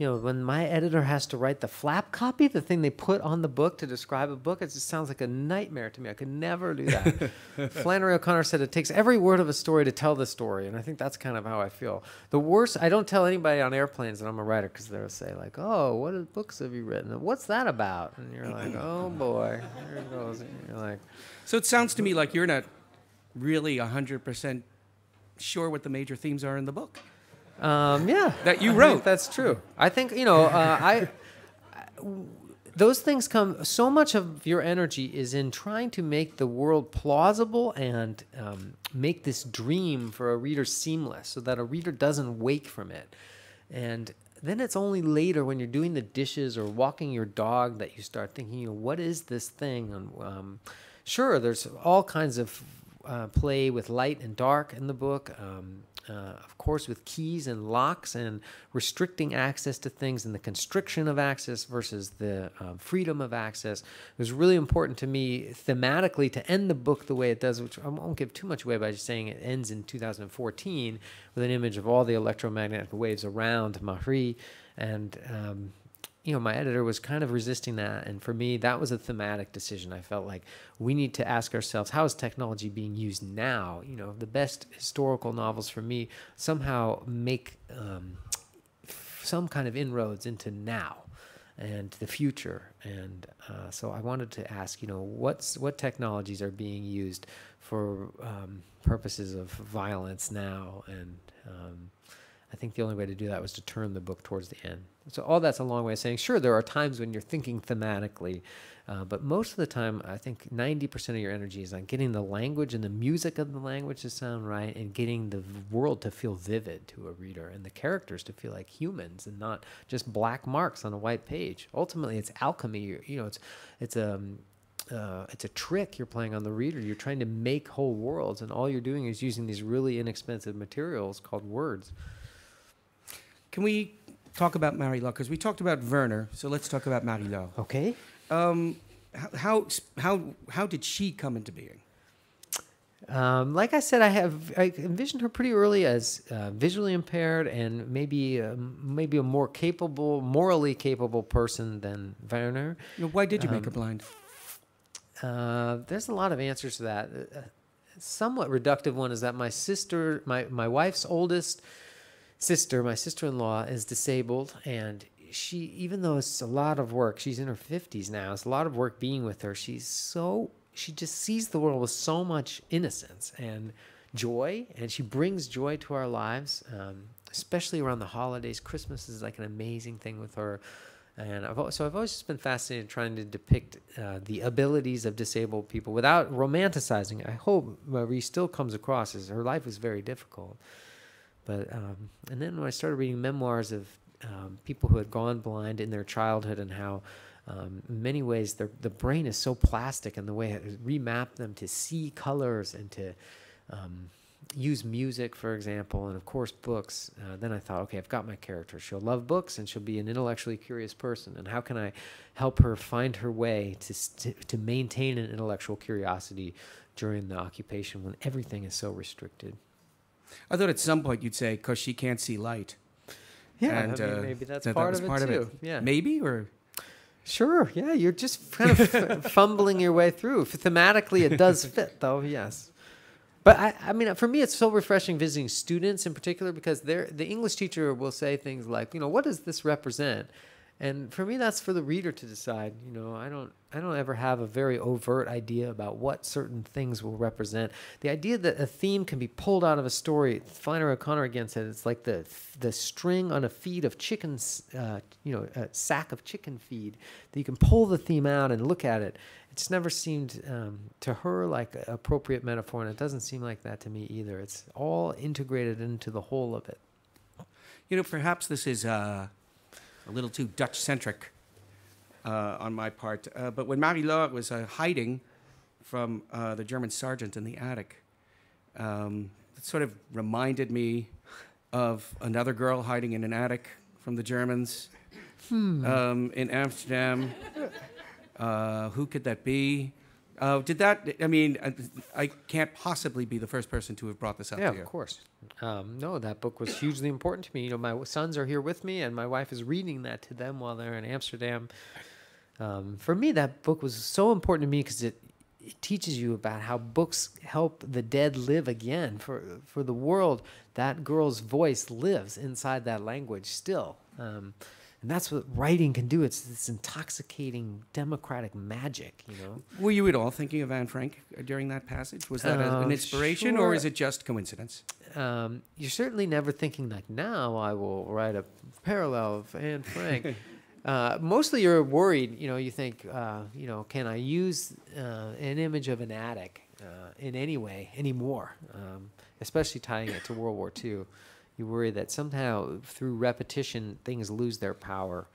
You know, when my editor has to write the flap copy, the thing they put on the book to describe a book, it just sounds like a nightmare to me. I could never do that. Flannery O'Connor said it takes every word of a story to tell the story, and I think that's kind of how I feel. The worst, I don't tell anybody on airplanes that I'm a writer because they'll say like, "Oh, what books have you written? What's that about?" And you're like, "Oh boy, here it goes." And you're like, So it sounds to me like you're not really 100% sure what the major themes are in the book. Um, yeah, That you I wrote. that's true. I think you know. Uh, I those things come. So much of your energy is in trying to make the world plausible and um, make this dream for a reader seamless, so that a reader doesn't wake from it. And then it's only later when you're doing the dishes or walking your dog that you start thinking, you know, what is this thing? And um, sure, there's all kinds of uh, play with light and dark in the book. Um, uh, of course, with keys and locks and restricting access to things and the constriction of access versus the um, freedom of access. It was really important to me thematically to end the book the way it does, which I won't give too much away by just saying it ends in 2014 with an image of all the electromagnetic waves around Marie. And um, you know, my editor was kind of resisting that. And for me, that was a thematic decision. I felt like we need to ask ourselves, how is technology being used now? You know, the best historical novels for me somehow make um, some kind of inroads into now and the future. And uh, so I wanted to ask, you know, what's what technologies are being used for um, purposes of violence now? And um, I think the only way to do that was to turn the book towards the end. So all that's a long way of saying, sure, there are times when you're thinking thematically, uh, but most of the time, I think 90% of your energy is on getting the language and the music of the language to sound right, and getting the world to feel vivid to a reader, and the characters to feel like humans and not just black marks on a white page. Ultimately, it's alchemy. You know, it's it's a um, uh, it's a trick you're playing on the reader. You're trying to make whole worlds, and all you're doing is using these really inexpensive materials called words. Can we talk about Marie-Laure? Because we talked about Werner, so let's talk about Marie-Laure. Okay. Um, how, how, how, how did she come into being? Um, like I said, I have I envisioned her pretty early as uh, visually impaired and maybe uh, maybe a more capable, morally capable person than Werner. Why did you make her Um, blind? Uh, there's a lot of answers to that. Uh, somewhat reductive one is that my sister, my my wife's oldest sister, my sister-in-law, is disabled, and she, even though it's a lot of work, she's in her 50s now. It's a lot of work being with her. She's so she just sees the world with so much innocence and joy, and she brings joy to our lives, um, especially around the holidays. Christmas is like an amazing thing with her. And I've, al- so I've always just been fascinated trying to depict uh, the abilities of disabled people without romanticizing. I hope Marie still comes across as her life was very difficult. But um, and then when I started reading memoirs of um, people who had gone blind in their childhood and how um, in many ways the brain is so plastic and the way it remapped them to see colors and to um, use music, for example, and of course books. Uh, then I thought, okay, I've got my character. She'll love books and she'll be an intellectually curious person. And how can I help her find her way to st- to maintain an intellectual curiosity during the occupation when everything is so restricted? I thought at some point you'd say, because she can't see light. Yeah, And, I mean, uh, maybe that's that- that part, was of, part it of it. too. Yeah, Maybe, or Sure. Yeah, you're just kind of f- fumbling your way through. Thematically, it does fit, though. Yes. But I, I mean, for me, it's so refreshing visiting students in particular because they're, the English teacher will say things like, you know, what does this represent? And for me, that's for the reader to decide. You know, I don't, I don't ever have a very overt idea about what certain things will represent. The idea that a theme can be pulled out of a story, Flannery O'Connor again said, it's like the the string on a feed of chickens, uh, you know, a sack of chicken feed that you can pull the theme out and look at it. It's never seemed um, to her like an appropriate metaphor, and it doesn't seem like that to me either. It's all integrated into the whole of it. you know, perhaps this is uh, a little too Dutch centric uh, on my part. Uh, but when Marie Laure was uh, hiding from uh, the German sergeant in the attic, um, it sort of reminded me of another girl hiding in an attic from the Germans um, in Amsterdam. Uh, who could that be? Uh, did that? I mean, I, I can't possibly be the first person to have brought this up yeah, of course. Um, no, that book was hugely important to me. You know, my sons are here with me, and my wife is reading that to them while they're in Amsterdam. Um, for me, that book was so important to me because it, it teaches you about how books help the dead live again. For for the world, that girl's voice lives inside that language still. Um, and that's what writing can do. It's this intoxicating democratic magic, you know. Were you at all thinking of Anne Frank uh, during that passage? Was that Uh, an inspiration, or is it just coincidence? um, you're certainly never thinking like now I will write a parallel of Anne Frank. uh, mostly you're worried. You know, you think, uh, you know, can I use uh, an image of an attic uh, in any way anymore? Um, especially tying it to World War II. You worry that somehow through repetition things lose their power.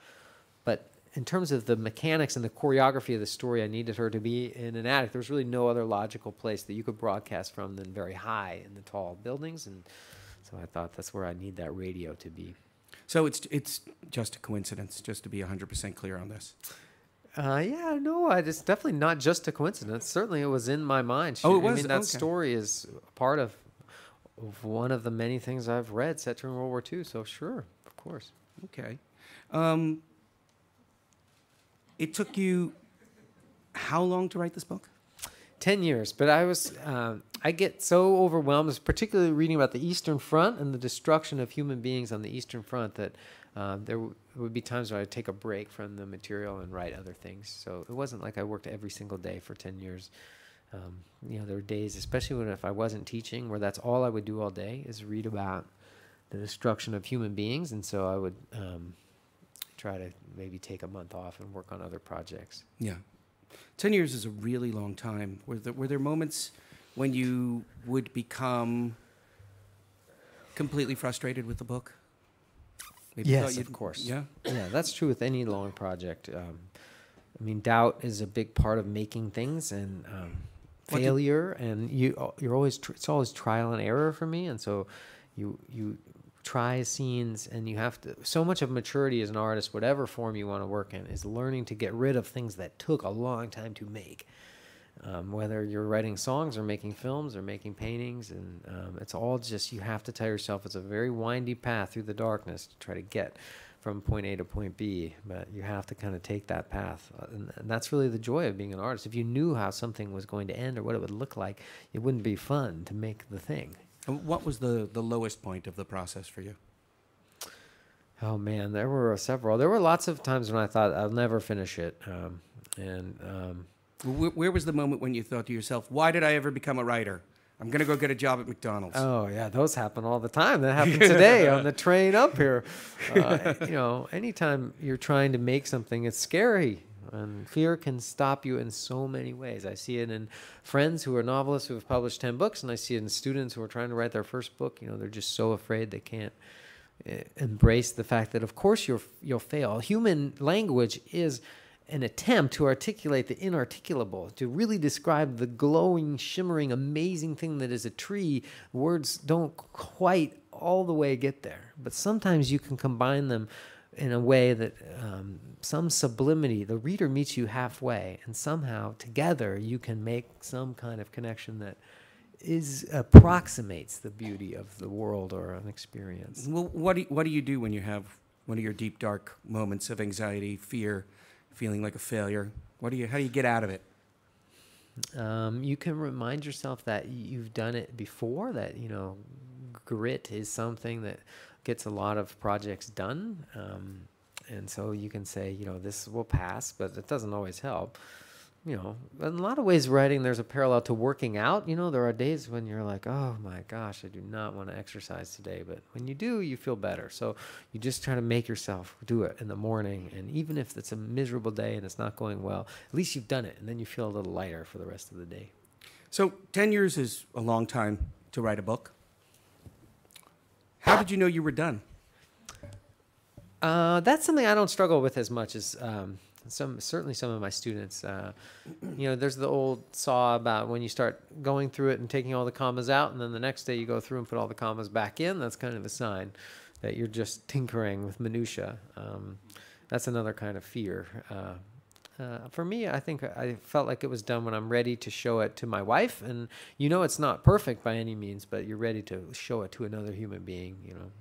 But in terms of the mechanics and the choreography of the story, I needed her to be in an attic. There was really no other logical place that you could broadcast from than very high in the tall buildings, and so I thought that's where I need that radio to be. So it's it's just a coincidence, just to be 100% clear on this. Uh, yeah, no, I, it's definitely not just a coincidence. Certainly, it was in my mind. Oh, it was. I mean, that Okay. story is part of one of the many things I've read set during World War II. So sure, of course. Okay. Um, it took you how long to write this book? 10 years but i was uh, i get so overwhelmed particularly reading about the eastern front and the destruction of human beings on the eastern front that uh, there w- would be times where i'd take a break from the material and write other things so it wasn't like i worked every single day for 10 years um, you know there were days especially when if i wasn't teaching where that's all i would do all day is read about the destruction of human beings and so i would um, try to maybe take a month off and work on other projects Yeah. 10 years is a really long time. Were there, were there moments when you would become completely frustrated with the book? Maybe Yes, of course. Yeah. yeah, that's true with any long project. Um, I mean, doubt is a big part of making things, and um, Failure, and you you're always it's always trial and error for me, and so you you try scenes, and you have to. So much of maturity as an artist, whatever form you want to work in, is learning to get rid of things that took a long time to make. Um, whether you're writing songs or making films or making paintings, and um, it's all just you have to tell yourself it's a very windy path through the darkness to try to get from point A to point B, but you have to kind of take that path, Uh, and, and that's really the joy of being an artist. If you knew how something was going to end or what it would look like, it wouldn't be fun to make the thing. And what was the, the lowest point of the process for you? Oh man, there were several. There were lots of times when I thought I'll never finish it, um, and um, Where, where was the moment when you thought to yourself, why did I ever become a writer? I'm gonna go get a job at McDonald's. Oh yeah, those happen all the time. That happened today on the train up here. Uh, you know, anytime you're trying to make something, it's scary, and fear can stop you in so many ways. I see it in friends who are novelists who have published ten books, and I see it in students who are trying to write their first book. You know, they're just so afraid they can't uh, embrace the fact that, of course, you'll you'll fail. Human language is an attempt to articulate the inarticulable, to really describe the glowing, shimmering, amazing thing that is a tree, words don't quite all the way get there. But sometimes you can combine them in a way that um, some sublimity, the reader meets you halfway, and somehow together you can make some kind of connection that is approximates the beauty of the world or an experience. Well, what do you, what do you do when you have one of your deep dark moments of anxiety, fear, feeling like a failure? What do you how do you get out of it? Um, you can remind yourself that you've done it before. That you know, grit is something that gets a lot of projects done. Um, and so you can say, you know, this will pass, but it doesn't always help you know, in a lot of ways, writing there's a parallel to working out. You know, there are days when you're like, oh my gosh, I do not want to exercise today. But when you do, you feel better. So you just try to make yourself do it in the morning. And even if it's a miserable day and it's not going well, at least you've done it. And then you feel a little lighter for the rest of the day. So 10 years is a long time to write a book. How did you know you were done? Uh, that's something I don't struggle with as much as um, some certainly some of my students. Uh, you know, there's the old saw about when you start going through it and taking all the commas out, and then the next day you go through and put all the commas back in. That's kind of a sign that you're just tinkering with minutia. Um, that's another kind of fear. Uh, uh, for me, I think I felt like it was done when I'm ready to show it to my wife, and you know it's not perfect by any means, but you're ready to show it to another human being. You know,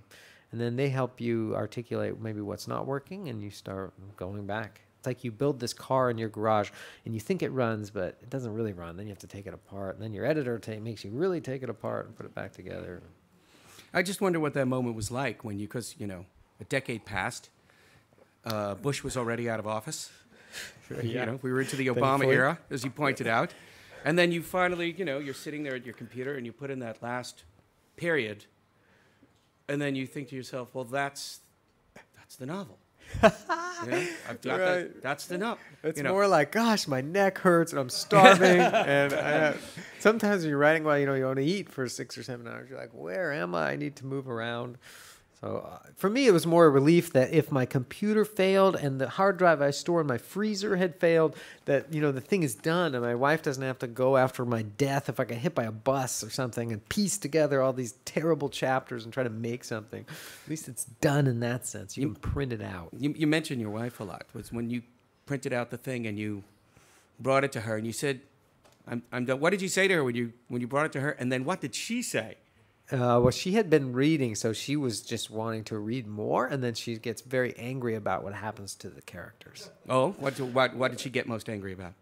and then they help you articulate maybe what's not working, and you start going back. It's like you build this car in your garage and you think it runs, but it doesn't really run. Then you have to take it apart. And then your editor ta- makes you really take it apart and put it back together. I just wonder what that moment was like when you, because, you know, a decade passed. Uh, Bush was already out of office. yeah. You know, we were into the Obama Thankfully. era, as you pointed out. And then you finally, you know, you're sitting there at your computer and you put in that last period. And then you think to yourself, well, that's, that's the novel. know, I've got that, that's the. It's you know. more like, gosh, my neck hurts and I'm starving. and I, sometimes when you're writing while you know you want to eat for six or seven hours, you're like, where am I? I need to move around. So uh, for me, it was more a relief that if my computer failed and the hard drive I store in my freezer had failed, that you know the thing is done, and my wife doesn't have to go after my death if I get hit by a bus or something and piece together all these terrible chapters and try to make something. At least it's done in that sense. You can print it out. You, you mentioned your wife a lot. Was when you printed out the thing and you brought it to her and you said, "I'm, I'm done." What did you say to her when you when you brought it to her? And then what did she say? Uh, well, she had been reading, so she was just wanting to read more, and then she gets very angry about what happens to the characters. Oh, what what what did she get most angry about?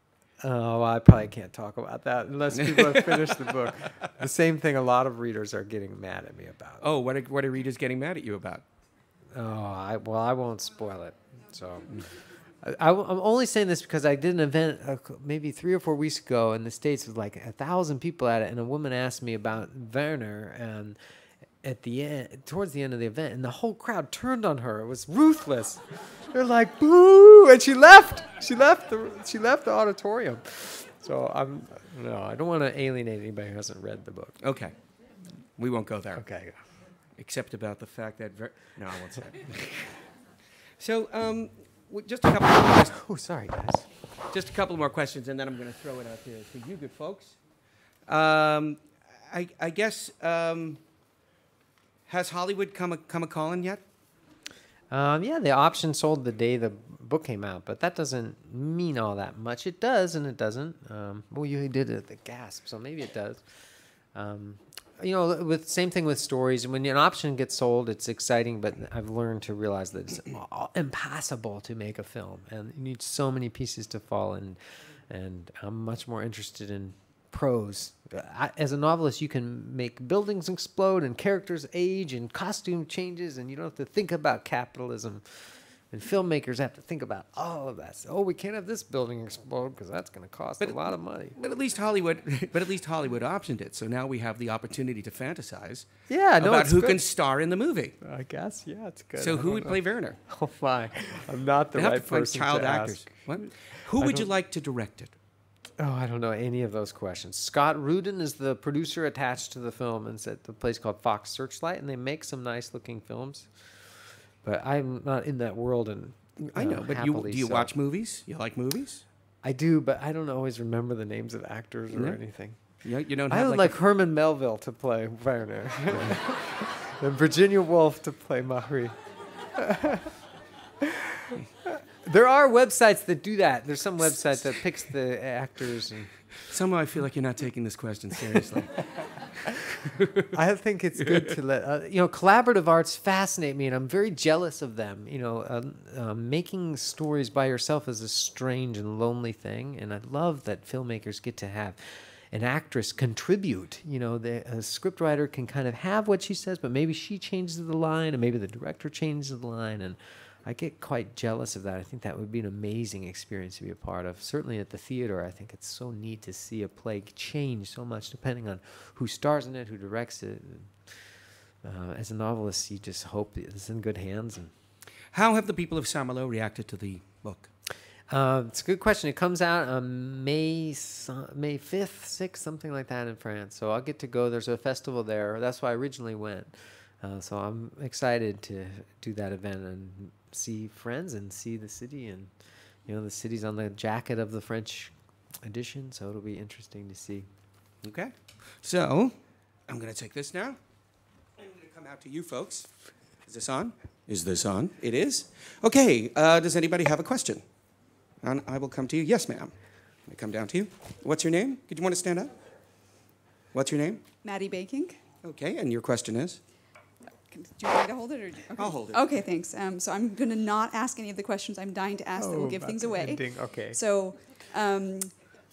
Oh, I probably can't talk about that unless people have finished the book. The same thing a lot of readers are getting mad at me about. Oh, what are, what are readers getting mad at you about? Oh, I, well, I won't spoil it. So, I, am only saying this because I did an event uh, maybe three or four weeks ago in the states with like a thousand people at it, and a woman asked me about Werner, and at the end, towards the end of the event, and the whole crowd turned on her. It was ruthless. They're like boo, and she left. She left the she left the auditorium. So I'm no, I don't want to alienate anybody who hasn't read the book. Okay, we won't go there. Okay. Except about the fact that ver- no, I won't say. so, um, w- just a couple more questions. Oh, sorry guys. Just a couple more questions, and then I'm going to throw it out there to you, good folks. Um, I, I guess um, has Hollywood come a, come a calling yet? Um, yeah, the option sold the day the book came out, but that doesn't mean all that much. It does and it doesn't. Um, well, you did it at the gasp, so maybe it does. You know, with same thing with stories. When an option gets sold, it's exciting, but I've learned to realize that it's impossible to make a film, and you need so many pieces to fall in. And I'm much more interested in prose. As a novelist, you can make buildings explode and characters age and costume changes, and you don't have to think about capitalism. And filmmakers have to think about all of that. So, oh, we can't have this building explode because that's going to cost But- a lot of money. But at least Hollywood, but at least Hollywood optioned it. So now we have the opportunity to fantasize Yeah, no, about who good. can star in the movie. I guess, yeah, it's good. So I who would know. play Werner? Oh my, I'm not the They have right to find person child to actors. ask. What? Who I would you like to direct it? Oh, I don't know any of those questions. Scott Rudin is the producer attached to the film, and it's at the place called Fox Searchlight, and they make some nice looking films. But I'm not in that world, and I know, but you, do you so. watch movies? You like movies? I do, but I don't always remember the names of actors or No? anything. You, you don't I would like, like, Herman Melville to play Werner, and Virginia Woolf to play Marie. there are websites that do that. There's some website that picks the actors, and somehow I feel like you're not taking this question seriously. I think it's good to let uh, you know collaborative arts fascinate me, and I'm very jealous of them. You know, um, um, making stories by yourself is a strange and lonely thing, and I love that filmmakers get to have an actress contribute. You know, the a scriptwriter can kind of have what she says, but maybe she changes the line, and maybe the director changes the line, and I get quite jealous of that. I think that would be an amazing experience to be a part of. Certainly at the theater, I think it's so neat to see a play change so much depending on who stars in it, who directs it. Uh, as a novelist, you just hope it's in good hands. And How have the people of Saint-Malo reacted to the book? uh, it's a good question. It comes out on May May fifth, sixth, something like that in France. So I'll get to go. There's a festival there. That's why I originally went. Uh, so I'm excited to do that event and see friends and see the city. And you know, the city's on the jacket of the French edition, so it'll be interesting to see. Okay. So I'm going to take this now. I'm going to come out to you folks. Is this on? Is this on? It is? Okay. Uh, does anybody have a question? And I will come to you. Yes, ma'am. I come down to you. What's your name? Did you want to stand up? What's your name? Maddie Baking. Okay. And your question is? Can- Do you want me to hold it? Or, okay. I'll hold it. Okay, thanks. Um, so I'm going to not ask any of the questions I'm dying to ask that will give things away. Ending. Okay. So, um,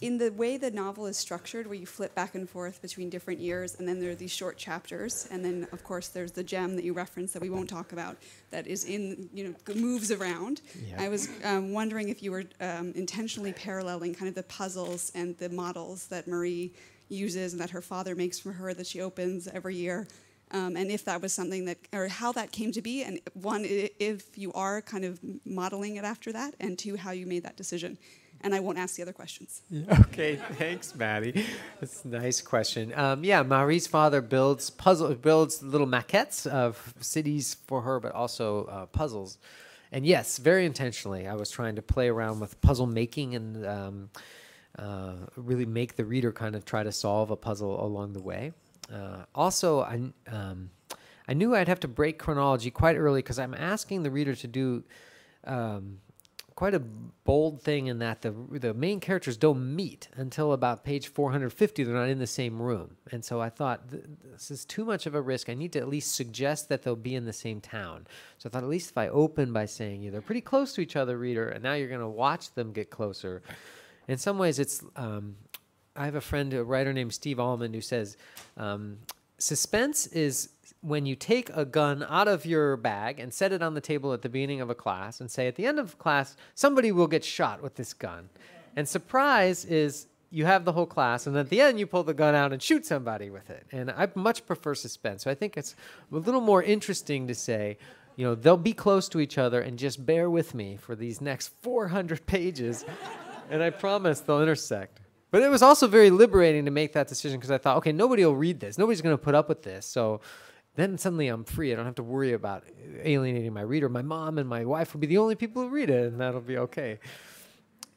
in the way the novel is structured, where you flip back and forth between different years, and then there are these short chapters, and then of course there's the gem that you referenced that we won't talk about that is in you know moves around. Yeah. I was um, wondering if you were um, intentionally paralleling kind of the puzzles and the models that Marie uses and that her father makes for her that she opens every year. Um, and if that was something that, or how that came to be, and one, if you are kind of modeling it after that, and two, how you made that decision. And I won't ask the other questions. Okay, thanks, Maddie. That's a nice question. Um, yeah, Marie's father builds puzzle builds little maquettes of cities for her, but also uh, puzzles. And yes, very intentionally, I was trying to play around with puzzle making and um, uh, really make the reader kind of try to solve a puzzle along the way. Uh, also, I um, I knew I'd have to break chronology quite early because I'm asking the reader to do. Um, quite a bold thing in that the the main characters don't meet until about page 450 they're not in the same room. And so i thought th- this is too much of a risk. I need to at least suggest that they'll be in the same town. So i thought at least if i open by saying yeah, they're pretty close to each other reader and now you're going to watch them get closer. In some ways it's um, i have a friend a writer named steve almond who says um, suspense is when you take a gun out of your bag and set it on the table at the beginning of a class and say, at the end of class, somebody will get shot with this gun. And surprise is you have the whole class, and at the end, you pull the gun out and shoot somebody with it. And I much prefer suspense. So I think it's a little more interesting to say, you know, they'll be close to each other and just bear with me for these next 400 pages, and I promise they'll intersect. But it was also very liberating to make that decision because I thought, okay, nobody will read this. Nobody's going to put up with this. So then suddenly I'm free. I don't have to worry about uh, alienating my reader. My mom and my wife will be the only people who read it, and that'll be okay.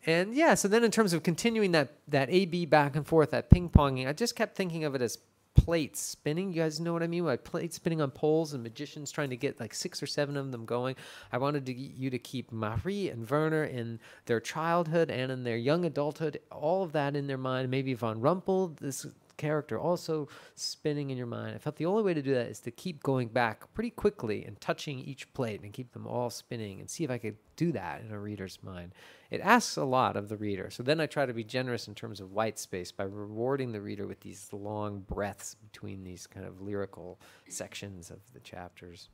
And yeah, so then in terms of continuing that that A B back and forth, that ping ponging, I just kept thinking of it as plates spinning. You guys know what I mean? Like plates spinning on poles and magicians trying to get like six or seven of them going. I wanted to, you to keep Marie and Werner in their childhood and in their young adulthood, all of that in their mind. Maybe Von Rumpel, this character also spinning in your mind. I felt the only way to do that is to keep going back pretty quickly and touching each plate and keep them all spinning and see if I could do that in a reader's mind. It asks a lot of the reader. So then I try to be generous in terms of white space by rewarding the reader with these long breaths between these kind of lyrical sections of the chapters.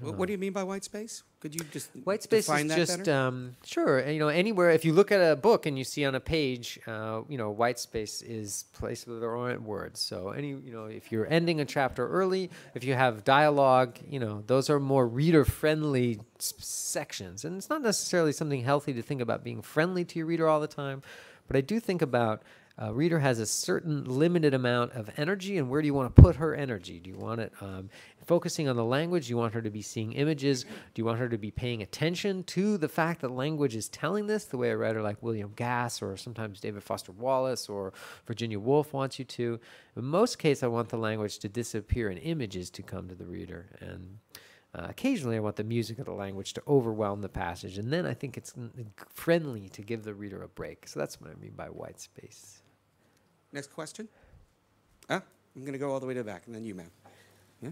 What, what do you mean by white space? Could you just White space define is that just um, sure. You know, anywhere if you look at a book and you see on a page, uh, you know, white space is placed there aren't words. So any, you know, if you're ending a chapter early, if you have dialogue, you know, those are more reader-friendly sections, and it's not necessarily something healthy to think about being friendly to your reader all the time. But I do think about a reader has a certain limited amount of energy, and where do you want to put her energy? Do you want it um, focusing on the language? Do you want her to be seeing images? Do you want her to be paying attention to the fact that language is telling this, the way a writer like William Gass or sometimes David Foster Wallace or Virginia Woolf wants you to? In most cases, I want the language to disappear and images to come to the reader. And uh, occasionally, I want the music of the language to overwhelm the passage, and then I think it's friendly to give the reader a break. So that's what I mean by white space. Next question. Ah, I'm going to go all the way to the back, and then you, ma'am. Yeah.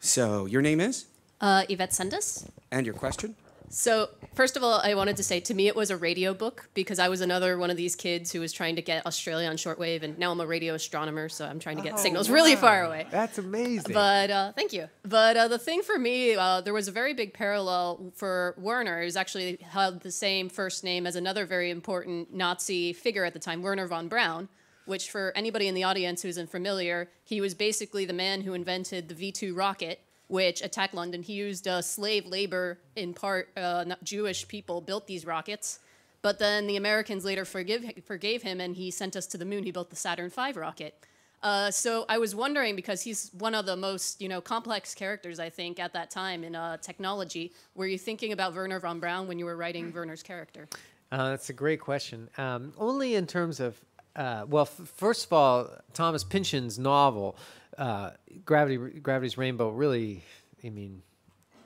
So your name is, Uh, Yvette Sendus. and your question. So, first of all, I wanted to say to me it was a radio book because I was another one of these kids who was trying to get Australia on shortwave, and now I'm a radio astronomer, so I'm trying to get Oh, signals really far away. That's amazing. But uh, thank you. But uh, the thing for me, uh, there was a very big parallel for Werner. He's actually had the same first name as another very important Nazi figure at the time, Wernher von Braun. Which, for anybody in the audience who's unfamiliar, he was basically the man who invented the V 2 rocket, which attacked London. He used uh, slave labor, in part, uh, Jewish people built these rockets. But then the Americans later forgive, forgave him and he sent us to the moon. He built the Saturn V rocket. Uh, so I was wondering because he's one of the most you know complex characters I think at that time in uh, technology. Were you thinking about Wernher von Braun when you were writing Werner's character? Uh, that's a great question. Um, only in terms of, uh, well, f- first of all, Thomas Pynchon's novel, uh, Gravity, Gravity's Rainbow, really, I mean,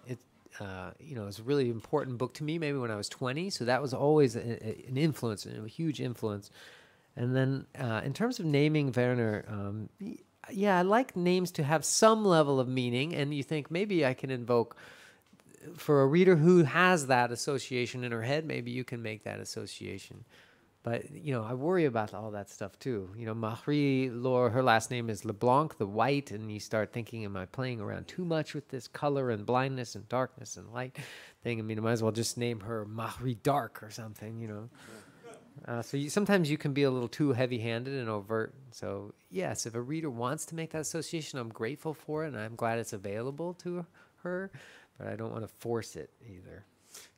it, uh, you know, it's a really important book to me. Maybe when I was twenty, so that was always a, a- an influence, a huge influence. And then, uh, in terms of naming Werner, um, yeah, I like names to have some level of meaning, and you think maybe I can invoke for a reader who has that association in her head, maybe you can make that association. But you know, I worry about all that stuff too. You know, Marie Laure, her last name is LeBlanc, the white, and you start thinking, am I playing around too much with this color and blindness and darkness and light thing? I mean, I might as well just name her Marie Dark or something, you know. Uh, so you, sometimes you can be a little too heavy-handed and overt. So yes, if a reader wants to make that association, I'm grateful for it, and I'm glad it's available to her. But I don't want to force it either.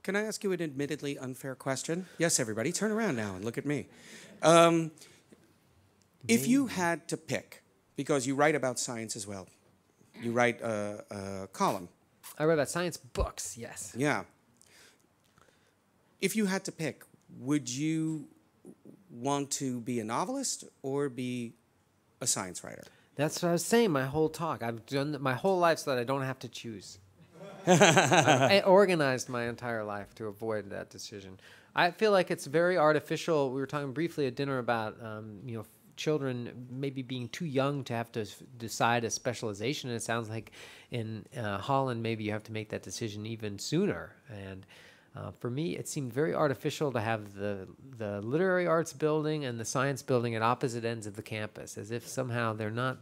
Can I ask you an admittedly unfair question? Yes, everybody, turn around now and look at me. Um, if you had to pick, because you write about science as well, you write a, a column, I write about science books. Yes. yeah. If you had to pick, would you want to be a novelist or be a science writer? That's what I was saying. My whole talk. I've done my whole life so that I don't have to choose. I, organized my entire life to avoid that decision. I feel like it's very artificial. We were talking briefly at dinner about um, you know children maybe being too young to have to decide a specialization. And it sounds like in uh, Holland maybe you have to make that decision even sooner. And uh, for me, it seemed very artificial to have the the literary arts building and the science building at opposite ends of the campus, as if somehow they're not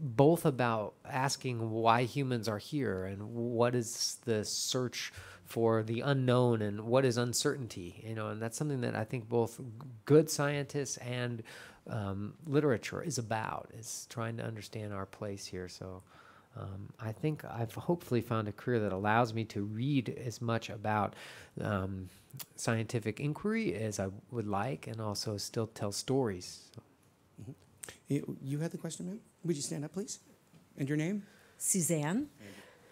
both about asking why humans are here and what is the search for the unknown and what is uncertainty. You know, and that's something that I think both good scientists and um, literature is about, is trying to understand our place here. So. Um, I think I've hopefully found a career that allows me to read as much about um, scientific inquiry as I would like, and also still tell stories. So, You, you had the question, ma'am? Would you stand up, please? And your name? Suzanne.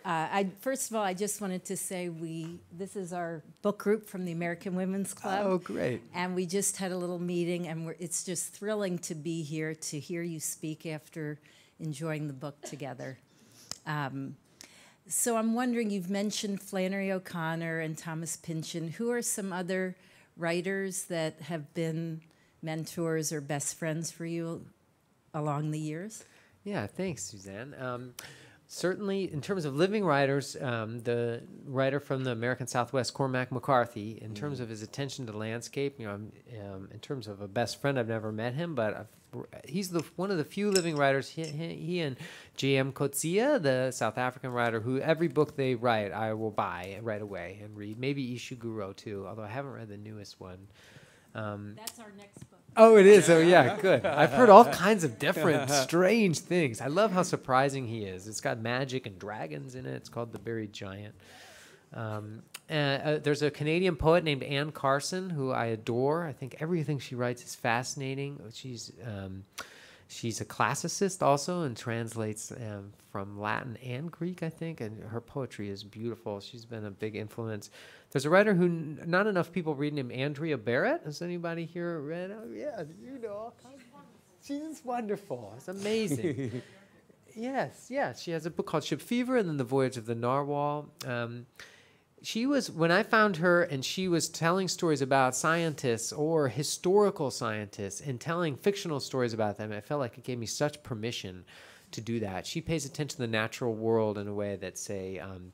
Uh, I, first of all, I just wanted to say we this is our book group from the American Women's Club. Oh, great. And we just had a little meeting, and we're, it's just thrilling to be here to hear you speak after enjoying the book together. Um, so I'm wondering, you've mentioned Flannery O'Connor and Thomas Pynchon. Who are some other writers that have been mentors or best friends for you along the years? Yeah, thanks, Suzanne. Um, certainly, in terms of living writers, um, the writer from the American Southwest, Cormac McCarthy, in terms of his attention to landscape, you know, I'm, um, in terms of a best friend, I've never met him, but I've, he's the one of the few living writers. He, he, he and J.M. Coetzee, the South African writer, who every book they write, I will buy right away and read. Maybe Ishiguro too, although I haven't read the newest one. Um, That's our next book. Oh, it is. Oh, yeah, good. I've heard all kinds of different, strange things. I love how surprising he is. It's got magic and dragons in it. It's called The Buried Giant. Um, and, uh, there's a Canadian poet named Anne Carson who I adore. I think everything she writes is fascinating. She's um, she's a classicist also and translates um, from Latin and Greek, I think. And her poetry is beautiful. She's been a big influence. There's a writer who n- not enough people read named Andrea Barrett. Has anybody here read? Oh, yeah, you know. She's wonderful. It's amazing. yes, yes. She has a book called Ship Fever and then The Voyage of the Narwhal. Um, she was when I found her and she was telling stories about scientists or historical scientists and telling fictional stories about them. I felt like it gave me such permission to do that. She pays attention to the natural world in a way that, say, um,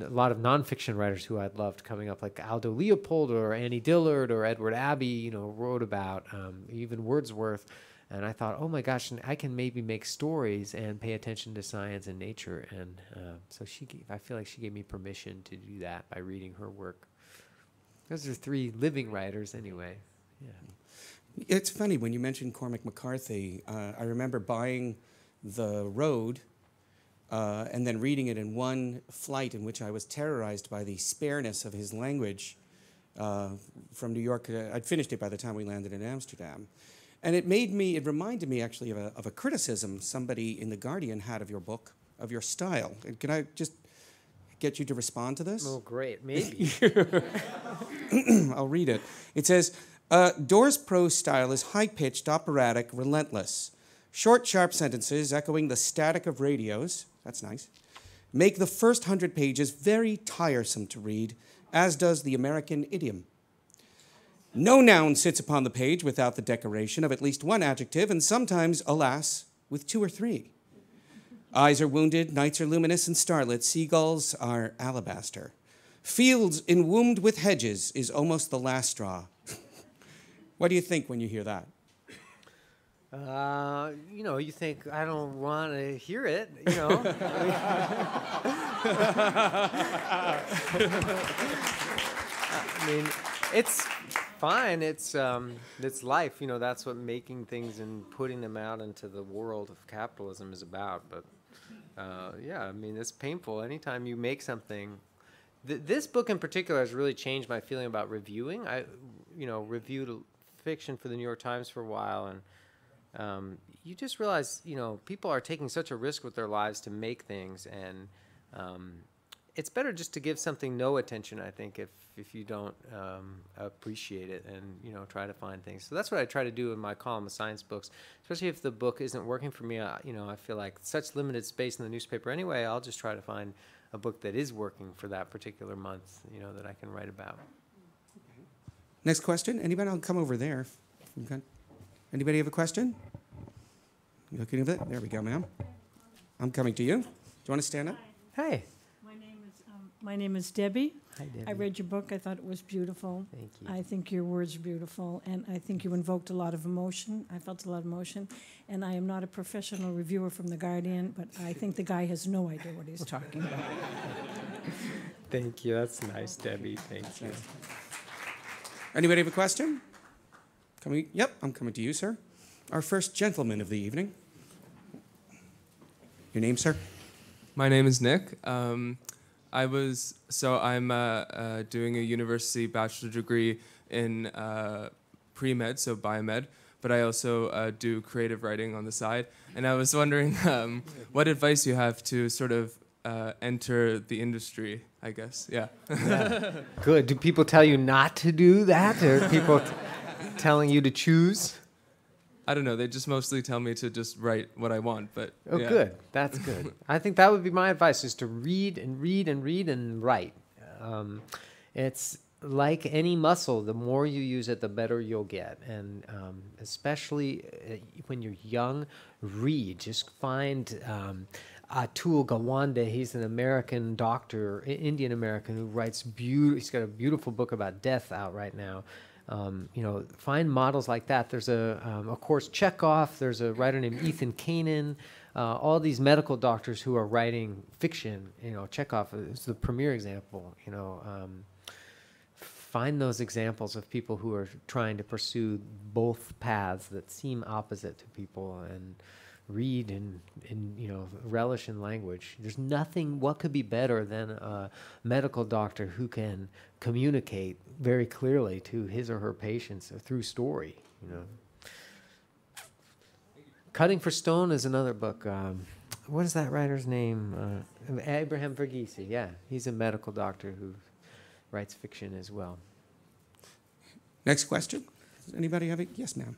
a lot of nonfiction writers who I'd loved coming up, like Aldo Leopold or Annie Dillard or Edward Abbey, you know, wrote about, um, even Wordsworth. And I thought, oh my gosh, I can maybe make stories and pay attention to science and nature. And uh, so she, gave, I feel like she gave me permission to do that by reading her work. Those are three living writers, anyway. Yeah. It's funny when you mentioned Cormac McCarthy. Uh, I remember buying The Road uh, and then reading it in one flight in which I was terrorized by the spareness of his language uh, from New York. Uh, I'd finished it by the time we landed in Amsterdam. And it made me, it reminded me actually of a, of a criticism somebody in The Guardian had of your book, of your style. And Can I just get you to respond to this? Oh, great. Maybe. I'll read it. It says, uh, Doerr's prose style is high pitched, operatic, relentless. Short, sharp sentences echoing the static of radios, that's nice, make the first hundred pages very tiresome to read, as does the American idiom. No noun sits upon the page without the decoration of at least one adjective, and sometimes, alas, with two or three. Eyes are wounded, nights are luminous and starlit, seagulls are alabaster. Fields enwombed with hedges is almost the last straw. what do you think when you hear that? Uh, you know, you think I don't want to hear it, you know. I mean, it's fine. It's um, it's life. You know, that's what making things and putting them out into the world of capitalism is about. But uh, yeah, I mean, it's painful. Anytime you make something, th- this book in particular has really changed my feeling about reviewing. I, you know, reviewed fiction for the New York Times for a while, and um, you just realize, you know, people are taking such a risk with their lives to make things, and um, it's better just to give something no attention. I think if if you don't um, appreciate it, and you know, try to find things. So that's what I try to do in my column of science books, especially if the book isn't working for me. I, you know, I feel like such limited space in the newspaper anyway. I'll just try to find a book that is working for that particular month. You know, that I can write about. Next question. Anybody? I'll come over there. Okay. Anybody have a question? You looking at it? There we go, ma'am. I'm coming to you. Do you want to stand up? Hey, My name is, um, my name is Debbie. hi, Debbie. I read your book. I thought it was beautiful. Thank you. I think your words are beautiful, and I think you invoked a lot of emotion. I felt a lot of emotion, and I am not a professional reviewer from The Guardian, but I think the guy has no idea what he's talking about. Thank you. That's nice, Debbie. Thank you. Anybody have a question? Coming? Yep, I'm coming to you, sir. Our first gentleman of the evening. Your name, sir? My name is Nick. Um, I was so I'm uh, uh, doing a university bachelor degree in uh, pre med, so biomed, but I also uh, do creative writing on the side. And I was wondering um, what advice you have to sort of uh, enter the industry. I guess, yeah. Good. Do people tell you not to do that, or people t- telling you to choose? I don't know. They just mostly tell me to just write what I want, but Oh, yeah. good. That's good. I think that would be my advice: is to read and read and read and write. Um, it's like any muscle. The more you use it, the better you'll get. And um, especially uh, when you're young, read. Just find. Um, Atul Gawande. He's an American doctor, Indian American, who writes beautiful. He's got a beautiful book about death out right now. Um, you know, find models like that. There's a, um, of course, Chekhov. There's a writer named Ethan Canin. Uh, all these medical doctors who are writing fiction. You know, Chekhov is the premier example. You know. Um, find those examples of people who are trying to pursue both paths that seem opposite to people and read and, and you know relish in language there's nothing what could be better than a medical doctor who can communicate very clearly to his or her patients through story you know cutting for stone is another book um, what is that writer's name uh, abraham verghese yeah he's a medical doctor who writes fiction as well. Next question. Does anybody have it? Yes, ma'am.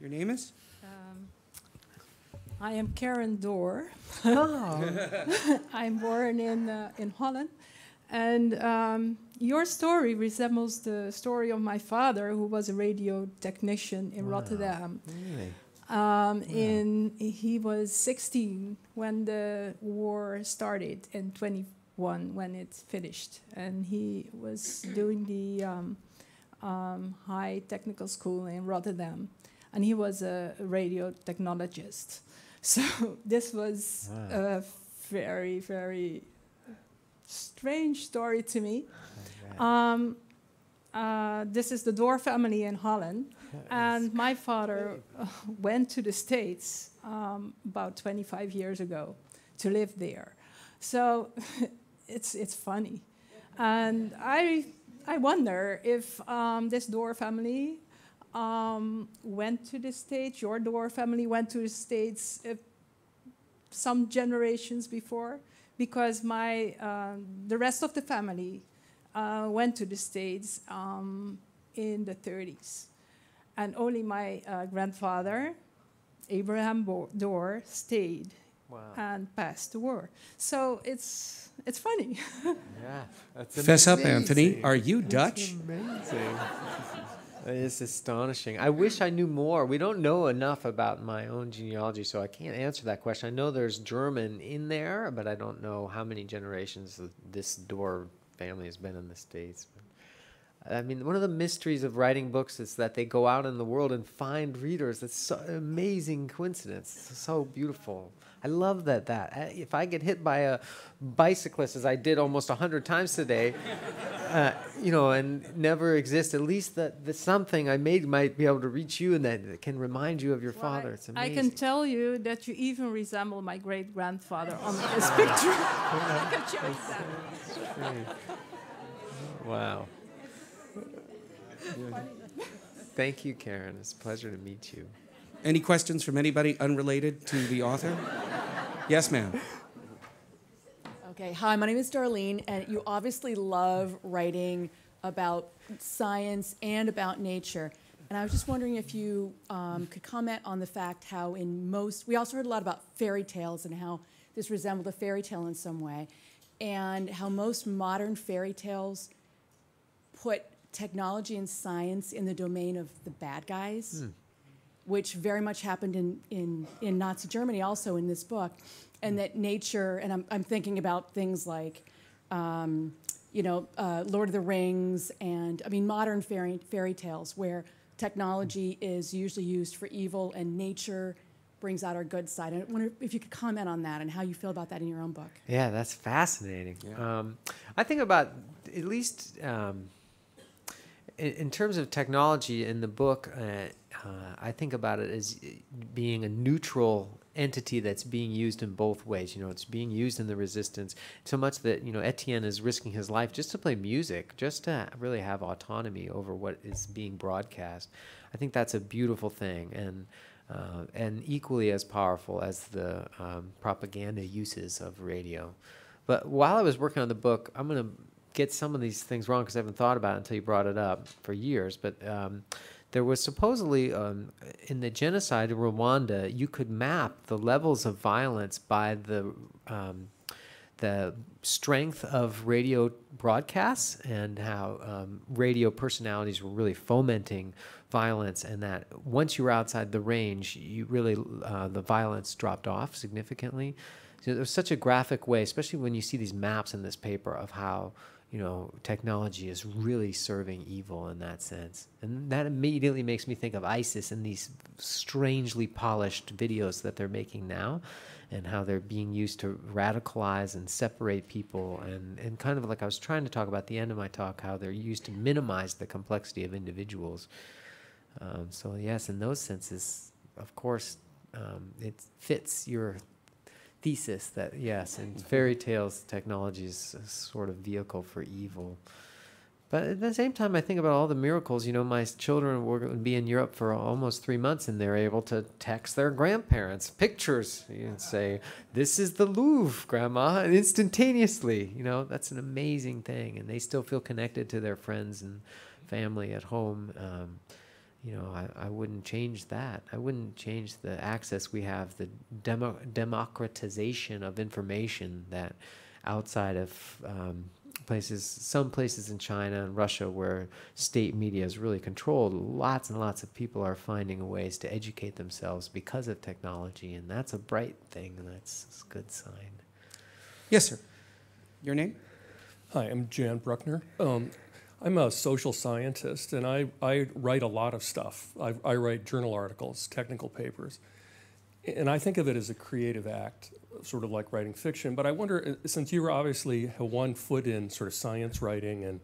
Your name is? I am Karen Door. Oh. I'm born in, uh, in Holland. And um, your story resembles the story of my father, who was a radio technician in Wow. Rotterdam. really? Um, in he was 16 when the war started, and 21 when it finished, and he was doing the um, um, high technical school in Rotterdam, and he was a radio technologist. So this was Wow. a very very strange story to me. Um, uh, this is the Door family in Holland. And my father uh, went to the States um, about 25 years ago to live there. So it's, it's funny. And I, I wonder if um, this Door family um, went to the States, your Door family went to the States uh, some generations before, because my, um, the rest of the family uh, went to the States um, in the 30s. And only my uh, grandfather, Abraham Bo- Dorr, stayed Wow. and passed the war. So it's, it's funny. Yeah. That's Fess up, Anthony. Are you Dutch? Amazing. It's astonishing. I wish I knew more. We don't know enough about my own genealogy, so I can't answer that question. I know there's German in there, but I don't know how many generations this Door family has been in the States. I mean, one of the mysteries of writing books is that they go out in the world and find readers. It's so amazing coincidence. It's so beautiful. I love that. That if I get hit by a bicyclist, as I did almost a hundred times today, uh, you know, and never exist, at least that, that something I made might be able to reach you, and that that can remind you of your father. It's amazing. I can tell you that you even resemble my great grandfather on this picture. I can show you that. Wow. Thank you, Karen. It's a pleasure to meet you. Any questions from anybody unrelated to the author? Yes, ma'am. Okay, hi, my name is Darlene, and you obviously love writing about science and about nature. And I was just wondering if you um, could comment on the fact how, in most, we also heard a lot about fairy tales and how this resembled a fairy tale in some way, and how most modern fairy tales put technology and science in the domain of the bad guys which very much happened in, in, in Nazi Germany also in this book, and that nature, and I'm, I'm thinking about things like, um, you know, uh, Lord of the Rings, and I mean, modern fairy, fairy tales where technology is usually used for evil and nature brings out our good side. I wonder if you could comment on that and how you feel about that in your own book. Yeah, that's fascinating. Um, I think about at least um, in, in terms of technology in the book. Uh, uh, I think about it as being a neutral entity that's being used in both ways. You know, it's being used in the resistance so much that you know Etienne is risking his life just to play music, just to really have autonomy over what is being broadcast. I think that's a beautiful thing, and uh, and equally as powerful as the um, propaganda uses of radio. But while I was working on the book, I'm going to get some of these things wrong because I haven't thought about it until you brought it up for years. But um, there was supposedly um, in the genocide in Rwanda, you could map the levels of violence by the um, the strength of radio broadcasts and how um, radio personalities were really fomenting violence, and that once you were outside the range, you really uh, the violence dropped off significantly. know, there's such a graphic way, especially when you see these maps in this paper of how you know technology is really serving evil in that sense, and that immediately makes me think of ISIS and these strangely polished videos that they're making now. And how they're being used to radicalize and separate people, and, and kind of like I was trying to talk about the end of my talk, how they're used to minimize the complexity of individuals. Um, so yes, in those senses, of course, um, it fits your thesis that yes, in fairy tales, technology is a sort of vehicle for evil. But at the same time, I think about all the miracles. You know, my children were going to be in Europe for almost three months, and they're able to text their grandparents pictures and say, "This is the Louvre, Grandma," and instantaneously. You know, that's an amazing thing, and they still feel connected to their friends and family at home. Um, you know, I, I wouldn't change that. I wouldn't change the access we have, the demo, democratization of information that outside of um, places, some places in China and Russia where state media is really controlled, lots and lots of people are finding ways to educate themselves because of technology, and that's a bright thing, and that's a good sign. Yes, sir. Your name? Hi, I'm Jan Bruckner. Um, I'm a social scientist, and I, I write a lot of stuff. I, I write journal articles, technical papers. And I think of it as a creative act, sort of like writing fiction. But I wonder, uh, since you were obviously one foot in sort of science writing and,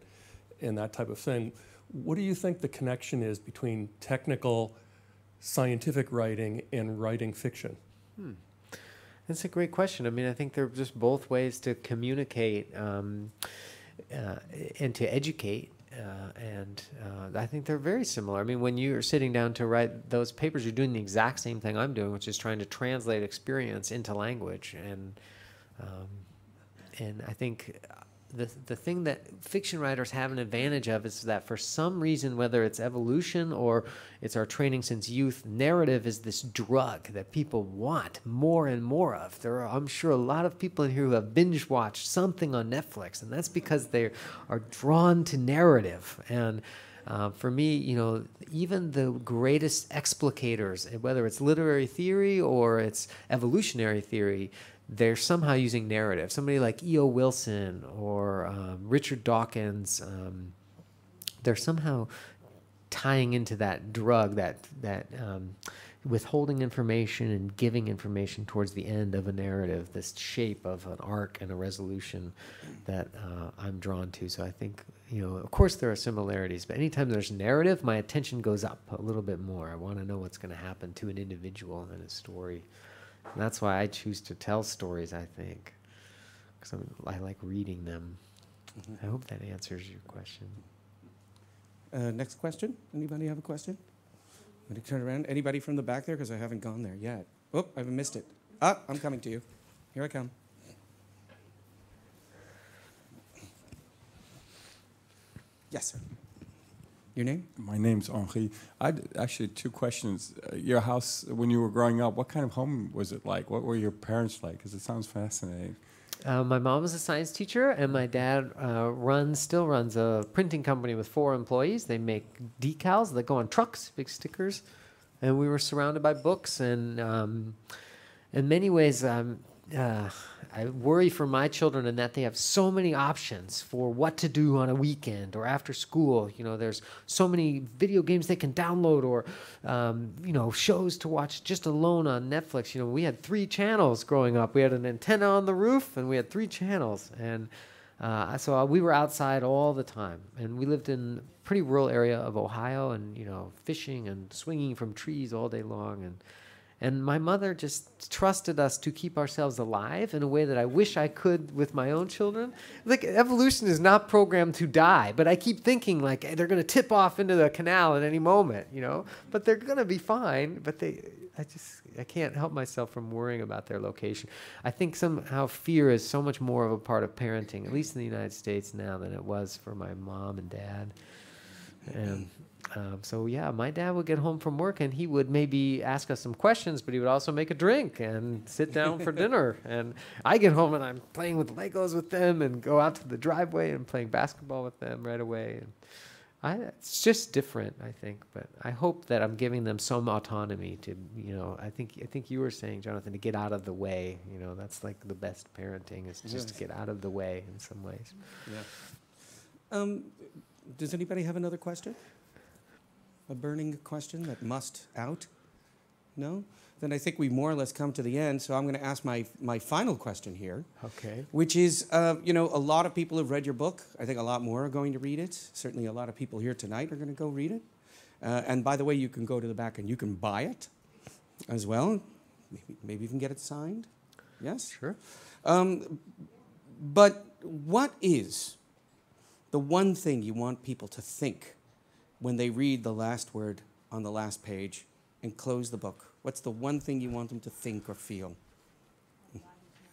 and that type of thing, what do you think the connection is between technical scientific writing and writing fiction? Hmm. That's a great question. I mean, I think they're just both ways to communicate um, uh, and to educate. Uh, and uh, I think they're very similar. I mean, when you're sitting down to write those papers, you're doing the exact same thing I'm doing, which is trying to translate experience into language. And um, and I think the the thing that fiction writers have an advantage of is that for some reason, whether it's evolution or it's our training since youth, narrative is this drug that people want more and more of. There are, I'm sure, a lot of people in here who have binge watched something on Netflix, and that's because they are drawn to narrative and. Uh, for me, you know, even the greatest explicators, whether it's literary theory or it's evolutionary theory, they're somehow using narrative. Somebody like E.O. Wilson or um, Richard Dawkins, um, they're somehow tying into that drug, that that um, withholding information and giving information towards the end of a narrative, this shape of an arc and a resolution that uh, I'm drawn to. So I think, you know, of course there are similarities, but anytime there's narrative, my attention goes up a little bit more. I want to know what's going to happen to an individual in a story. And that's why I choose to tell stories, I think, because I like reading them. I hope that answers your question. Uh, next question. Anybody have a question? Let me turn around. Anybody from the back there? Because I haven't gone there yet. Oh, I haven't missed it. Ah, I'm coming to you. Here I come. Yes, sir. Your name? My name's Henri. I had actually two questions. Uh, your house, when you were growing up, what kind of home was it like? What were your parents like? Because it sounds fascinating. Uh, my mom was a science teacher, and my dad uh, runs, still runs a printing company with four employees. They make decals that go on trucks, big stickers, and we were surrounded by books. And um, in many ways, um, uh, I worry for my children in that they have so many options for what to do on a weekend or after school. You know, there's so many video games they can download or, um, you know, shows to watch just alone on Netflix. You know, we had three channels growing up. We had an antenna on the roof and we had three channels. And uh, so we were outside all the time. And we lived in a pretty rural area of Ohio and, you know, fishing and swinging from trees all day long. And, and my mother just trusted us to keep ourselves alive in a way that I wish I could with my own children. Like evolution is not programmed to die, but I keep thinking like they're going to tip off into the canal at any moment, you know. But they're going to be fine. But they, I just, I can't help myself from worrying about their location. I think somehow fear is so much more of a part of parenting, at least in the United States now, than it was for my mom and dad. And um, so yeah, my dad would get home from work and he would maybe ask us some questions, but he would also make a drink and sit down for dinner. And I get home and I'm playing with Legos with them and go out to the driveway and playing basketball with them right away. And I, it's just different, I think. But I hope that I'm giving them some autonomy to, you know, I think I think you were saying, Jonathan, to get out of the way. You know, that's like the best parenting is just to get out of the way in some ways. Yeah. Um, does anybody have another question? A burning question that must out? No? Then I think we more or less come to the end. So I'm going to ask my, my final question here, Okay. which is uh, you know, a lot of people have read your book. I think a lot more are going to read it. Certainly, a lot of people here tonight are going to go read it. Uh, and by the way, you can go to the back and you can buy it as well. Maybe, maybe even get it signed. Yes? Sure. Um, but what is the one thing you want people to think when they read the last word on the last page and close the book? What's the one thing you want them to think or feel?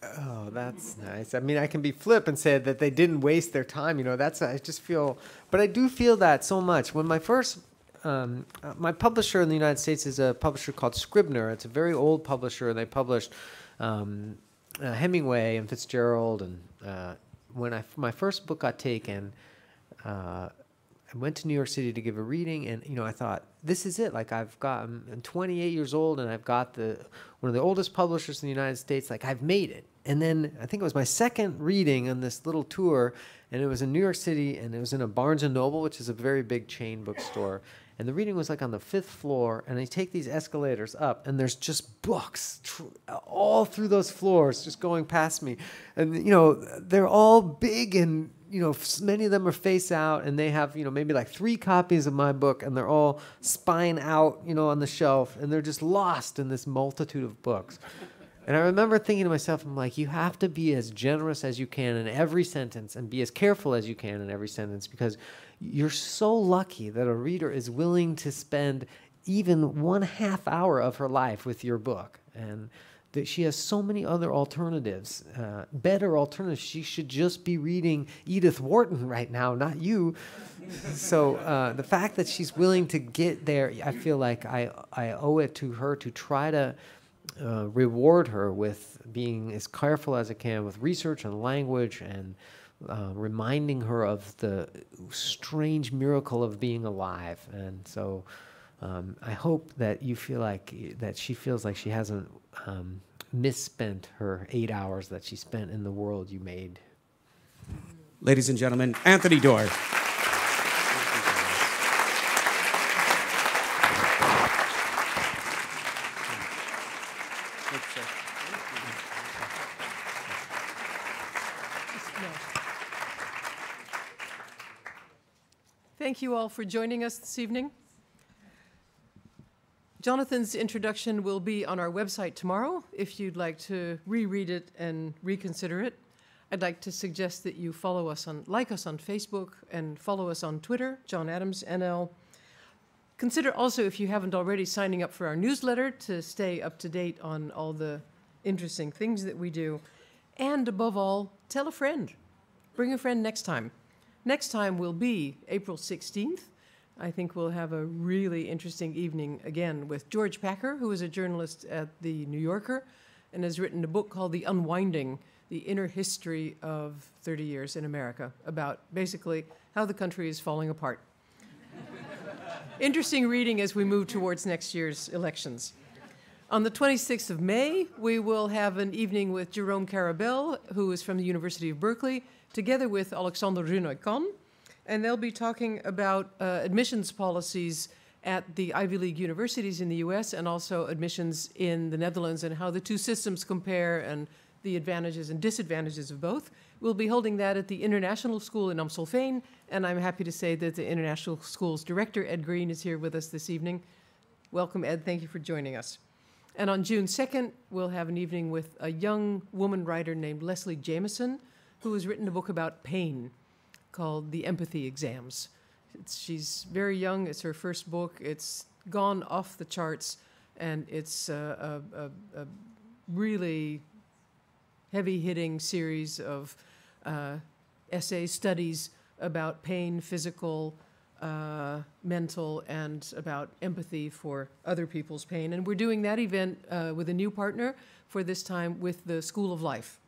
Oh, that's nice. I mean, I can be flip and say that they didn't waste their time. You know, that's I just feel, but I do feel that so much. When my first, um, uh, my publisher in the United States is a publisher called Scribner. It's a very old publisher. And they published um, uh, Hemingway and Fitzgerald. And uh, when I my first book got taken, uh, I went to New York City to give a reading, and you know, I thought this is it. Like I've got, I'm 28 years old, and I've got the one of the oldest publishers in the United States. Like I've made it. And then I think it was my second reading on this little tour, and it was in New York City, and it was in a Barnes and Noble, which is a very big chain bookstore. And the reading was like on the fifth floor, and I take these escalators up, and there's just books all through those floors, just going past me, and you know they're all big and you know many of them are face out, and they have you know maybe like three copies of my book, and they're all spine out, you know, on the shelf, and they're just lost in this multitude of books. And I remember thinking to myself, I'm like, you have to be as generous as you can in every sentence and be as careful as you can in every sentence because you're so lucky that a reader is willing to spend even one half hour of her life with your book. And that she has so many other alternatives, uh, better alternatives. She should just be reading Edith Wharton right now, not you. so uh, the fact that she's willing to get there, I feel like I, I owe it to her to try to uh, reward her with being as careful as I can with research and language and uh, reminding her of the strange miracle of being alive. And so um, I hope that you feel like that she feels like she hasn't um, misspent her eight hours that she spent in the world you made. Ladies and gentlemen, Anthony Doerr. Thank you all for joining us this evening. Jonathan's introduction will be on our website tomorrow if you'd like to reread it and reconsider it. I'd like to suggest that you follow us on, like us on Facebook and follow us on Twitter, John Adams NL. Consider also, if you haven't already, signing up for our newsletter to stay up to date on all the interesting things that we do. And above all, tell a friend. Bring a friend next time. Next time will be April 16th. I think we'll have a really interesting evening again with George Packer, who is a journalist at The New Yorker and has written a book called The Unwinding The Inner History of 30 Years in America, about basically how the country is falling apart. interesting reading as we move towards next year's elections. On the 26th of May, we will have an evening with Jerome Karabel, who is from the University of Berkeley, together with Alexander Rinnooy Kan, and they'll be talking about uh, admissions policies at the Ivy League universities in the US and also admissions in the Netherlands and how the two systems compare and the advantages and disadvantages of both. We'll be holding that at the International School in Amstelveen, and I'm happy to say that the International School's director, Ed Green, is here with us this evening. Welcome, Ed. Thank you for joining us. And on June 2nd, we'll have an evening with a young woman writer named Leslie Jamison, who has written a book about pain called The Empathy Exams. It's, she's very young. It's her first book. It's gone off the charts, and it's a, a, a really heavy hitting series of uh, essay studies about pain, physical, uh, mental, and about empathy for other people's pain. And we're doing that event uh, with a new partner for this time with the School of Life.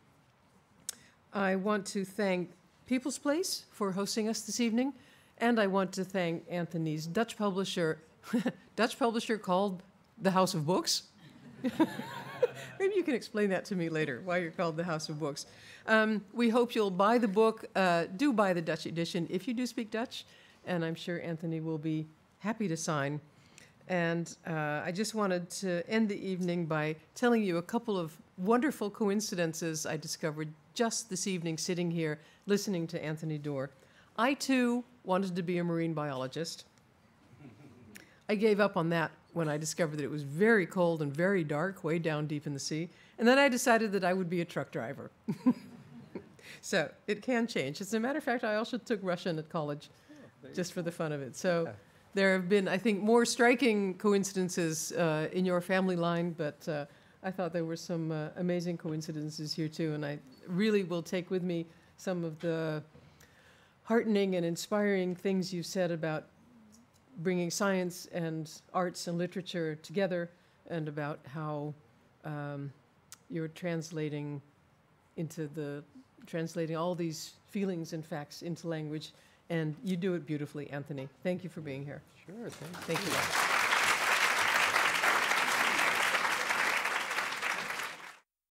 I want to thank People's Place for hosting us this evening And I want to thank Anthony's Dutch publisher, Dutch publisher called the House of Books. Maybe you can explain that to me later, why you're called the House of Books. Um, we hope you'll buy the book. Uh, do buy the Dutch edition if you do speak Dutch, and I'm sure Anthony will be happy to sign. And uh, I just wanted to end the evening by telling you a couple of wonderful coincidences I discovered just this evening sitting here listening to Anthony Doerr. I too wanted to be a marine biologist. I gave up on that when I discovered that it was very cold and very dark, way down deep in the sea. And then I decided that I would be a truck driver. so it can change. As a matter of fact, I also took Russian at college just for the fun of it. So there have been, I think, more striking coincidences uh, in your family line, but uh, I thought there were some uh, amazing coincidences here too. And I really will take with me some of the heartening and inspiring things you said about bringing science and arts and literature together and about how um, you're translating into the translating all these feelings and facts into language and you do it beautifully anthony. Thank you for being here. Sure, thank thank you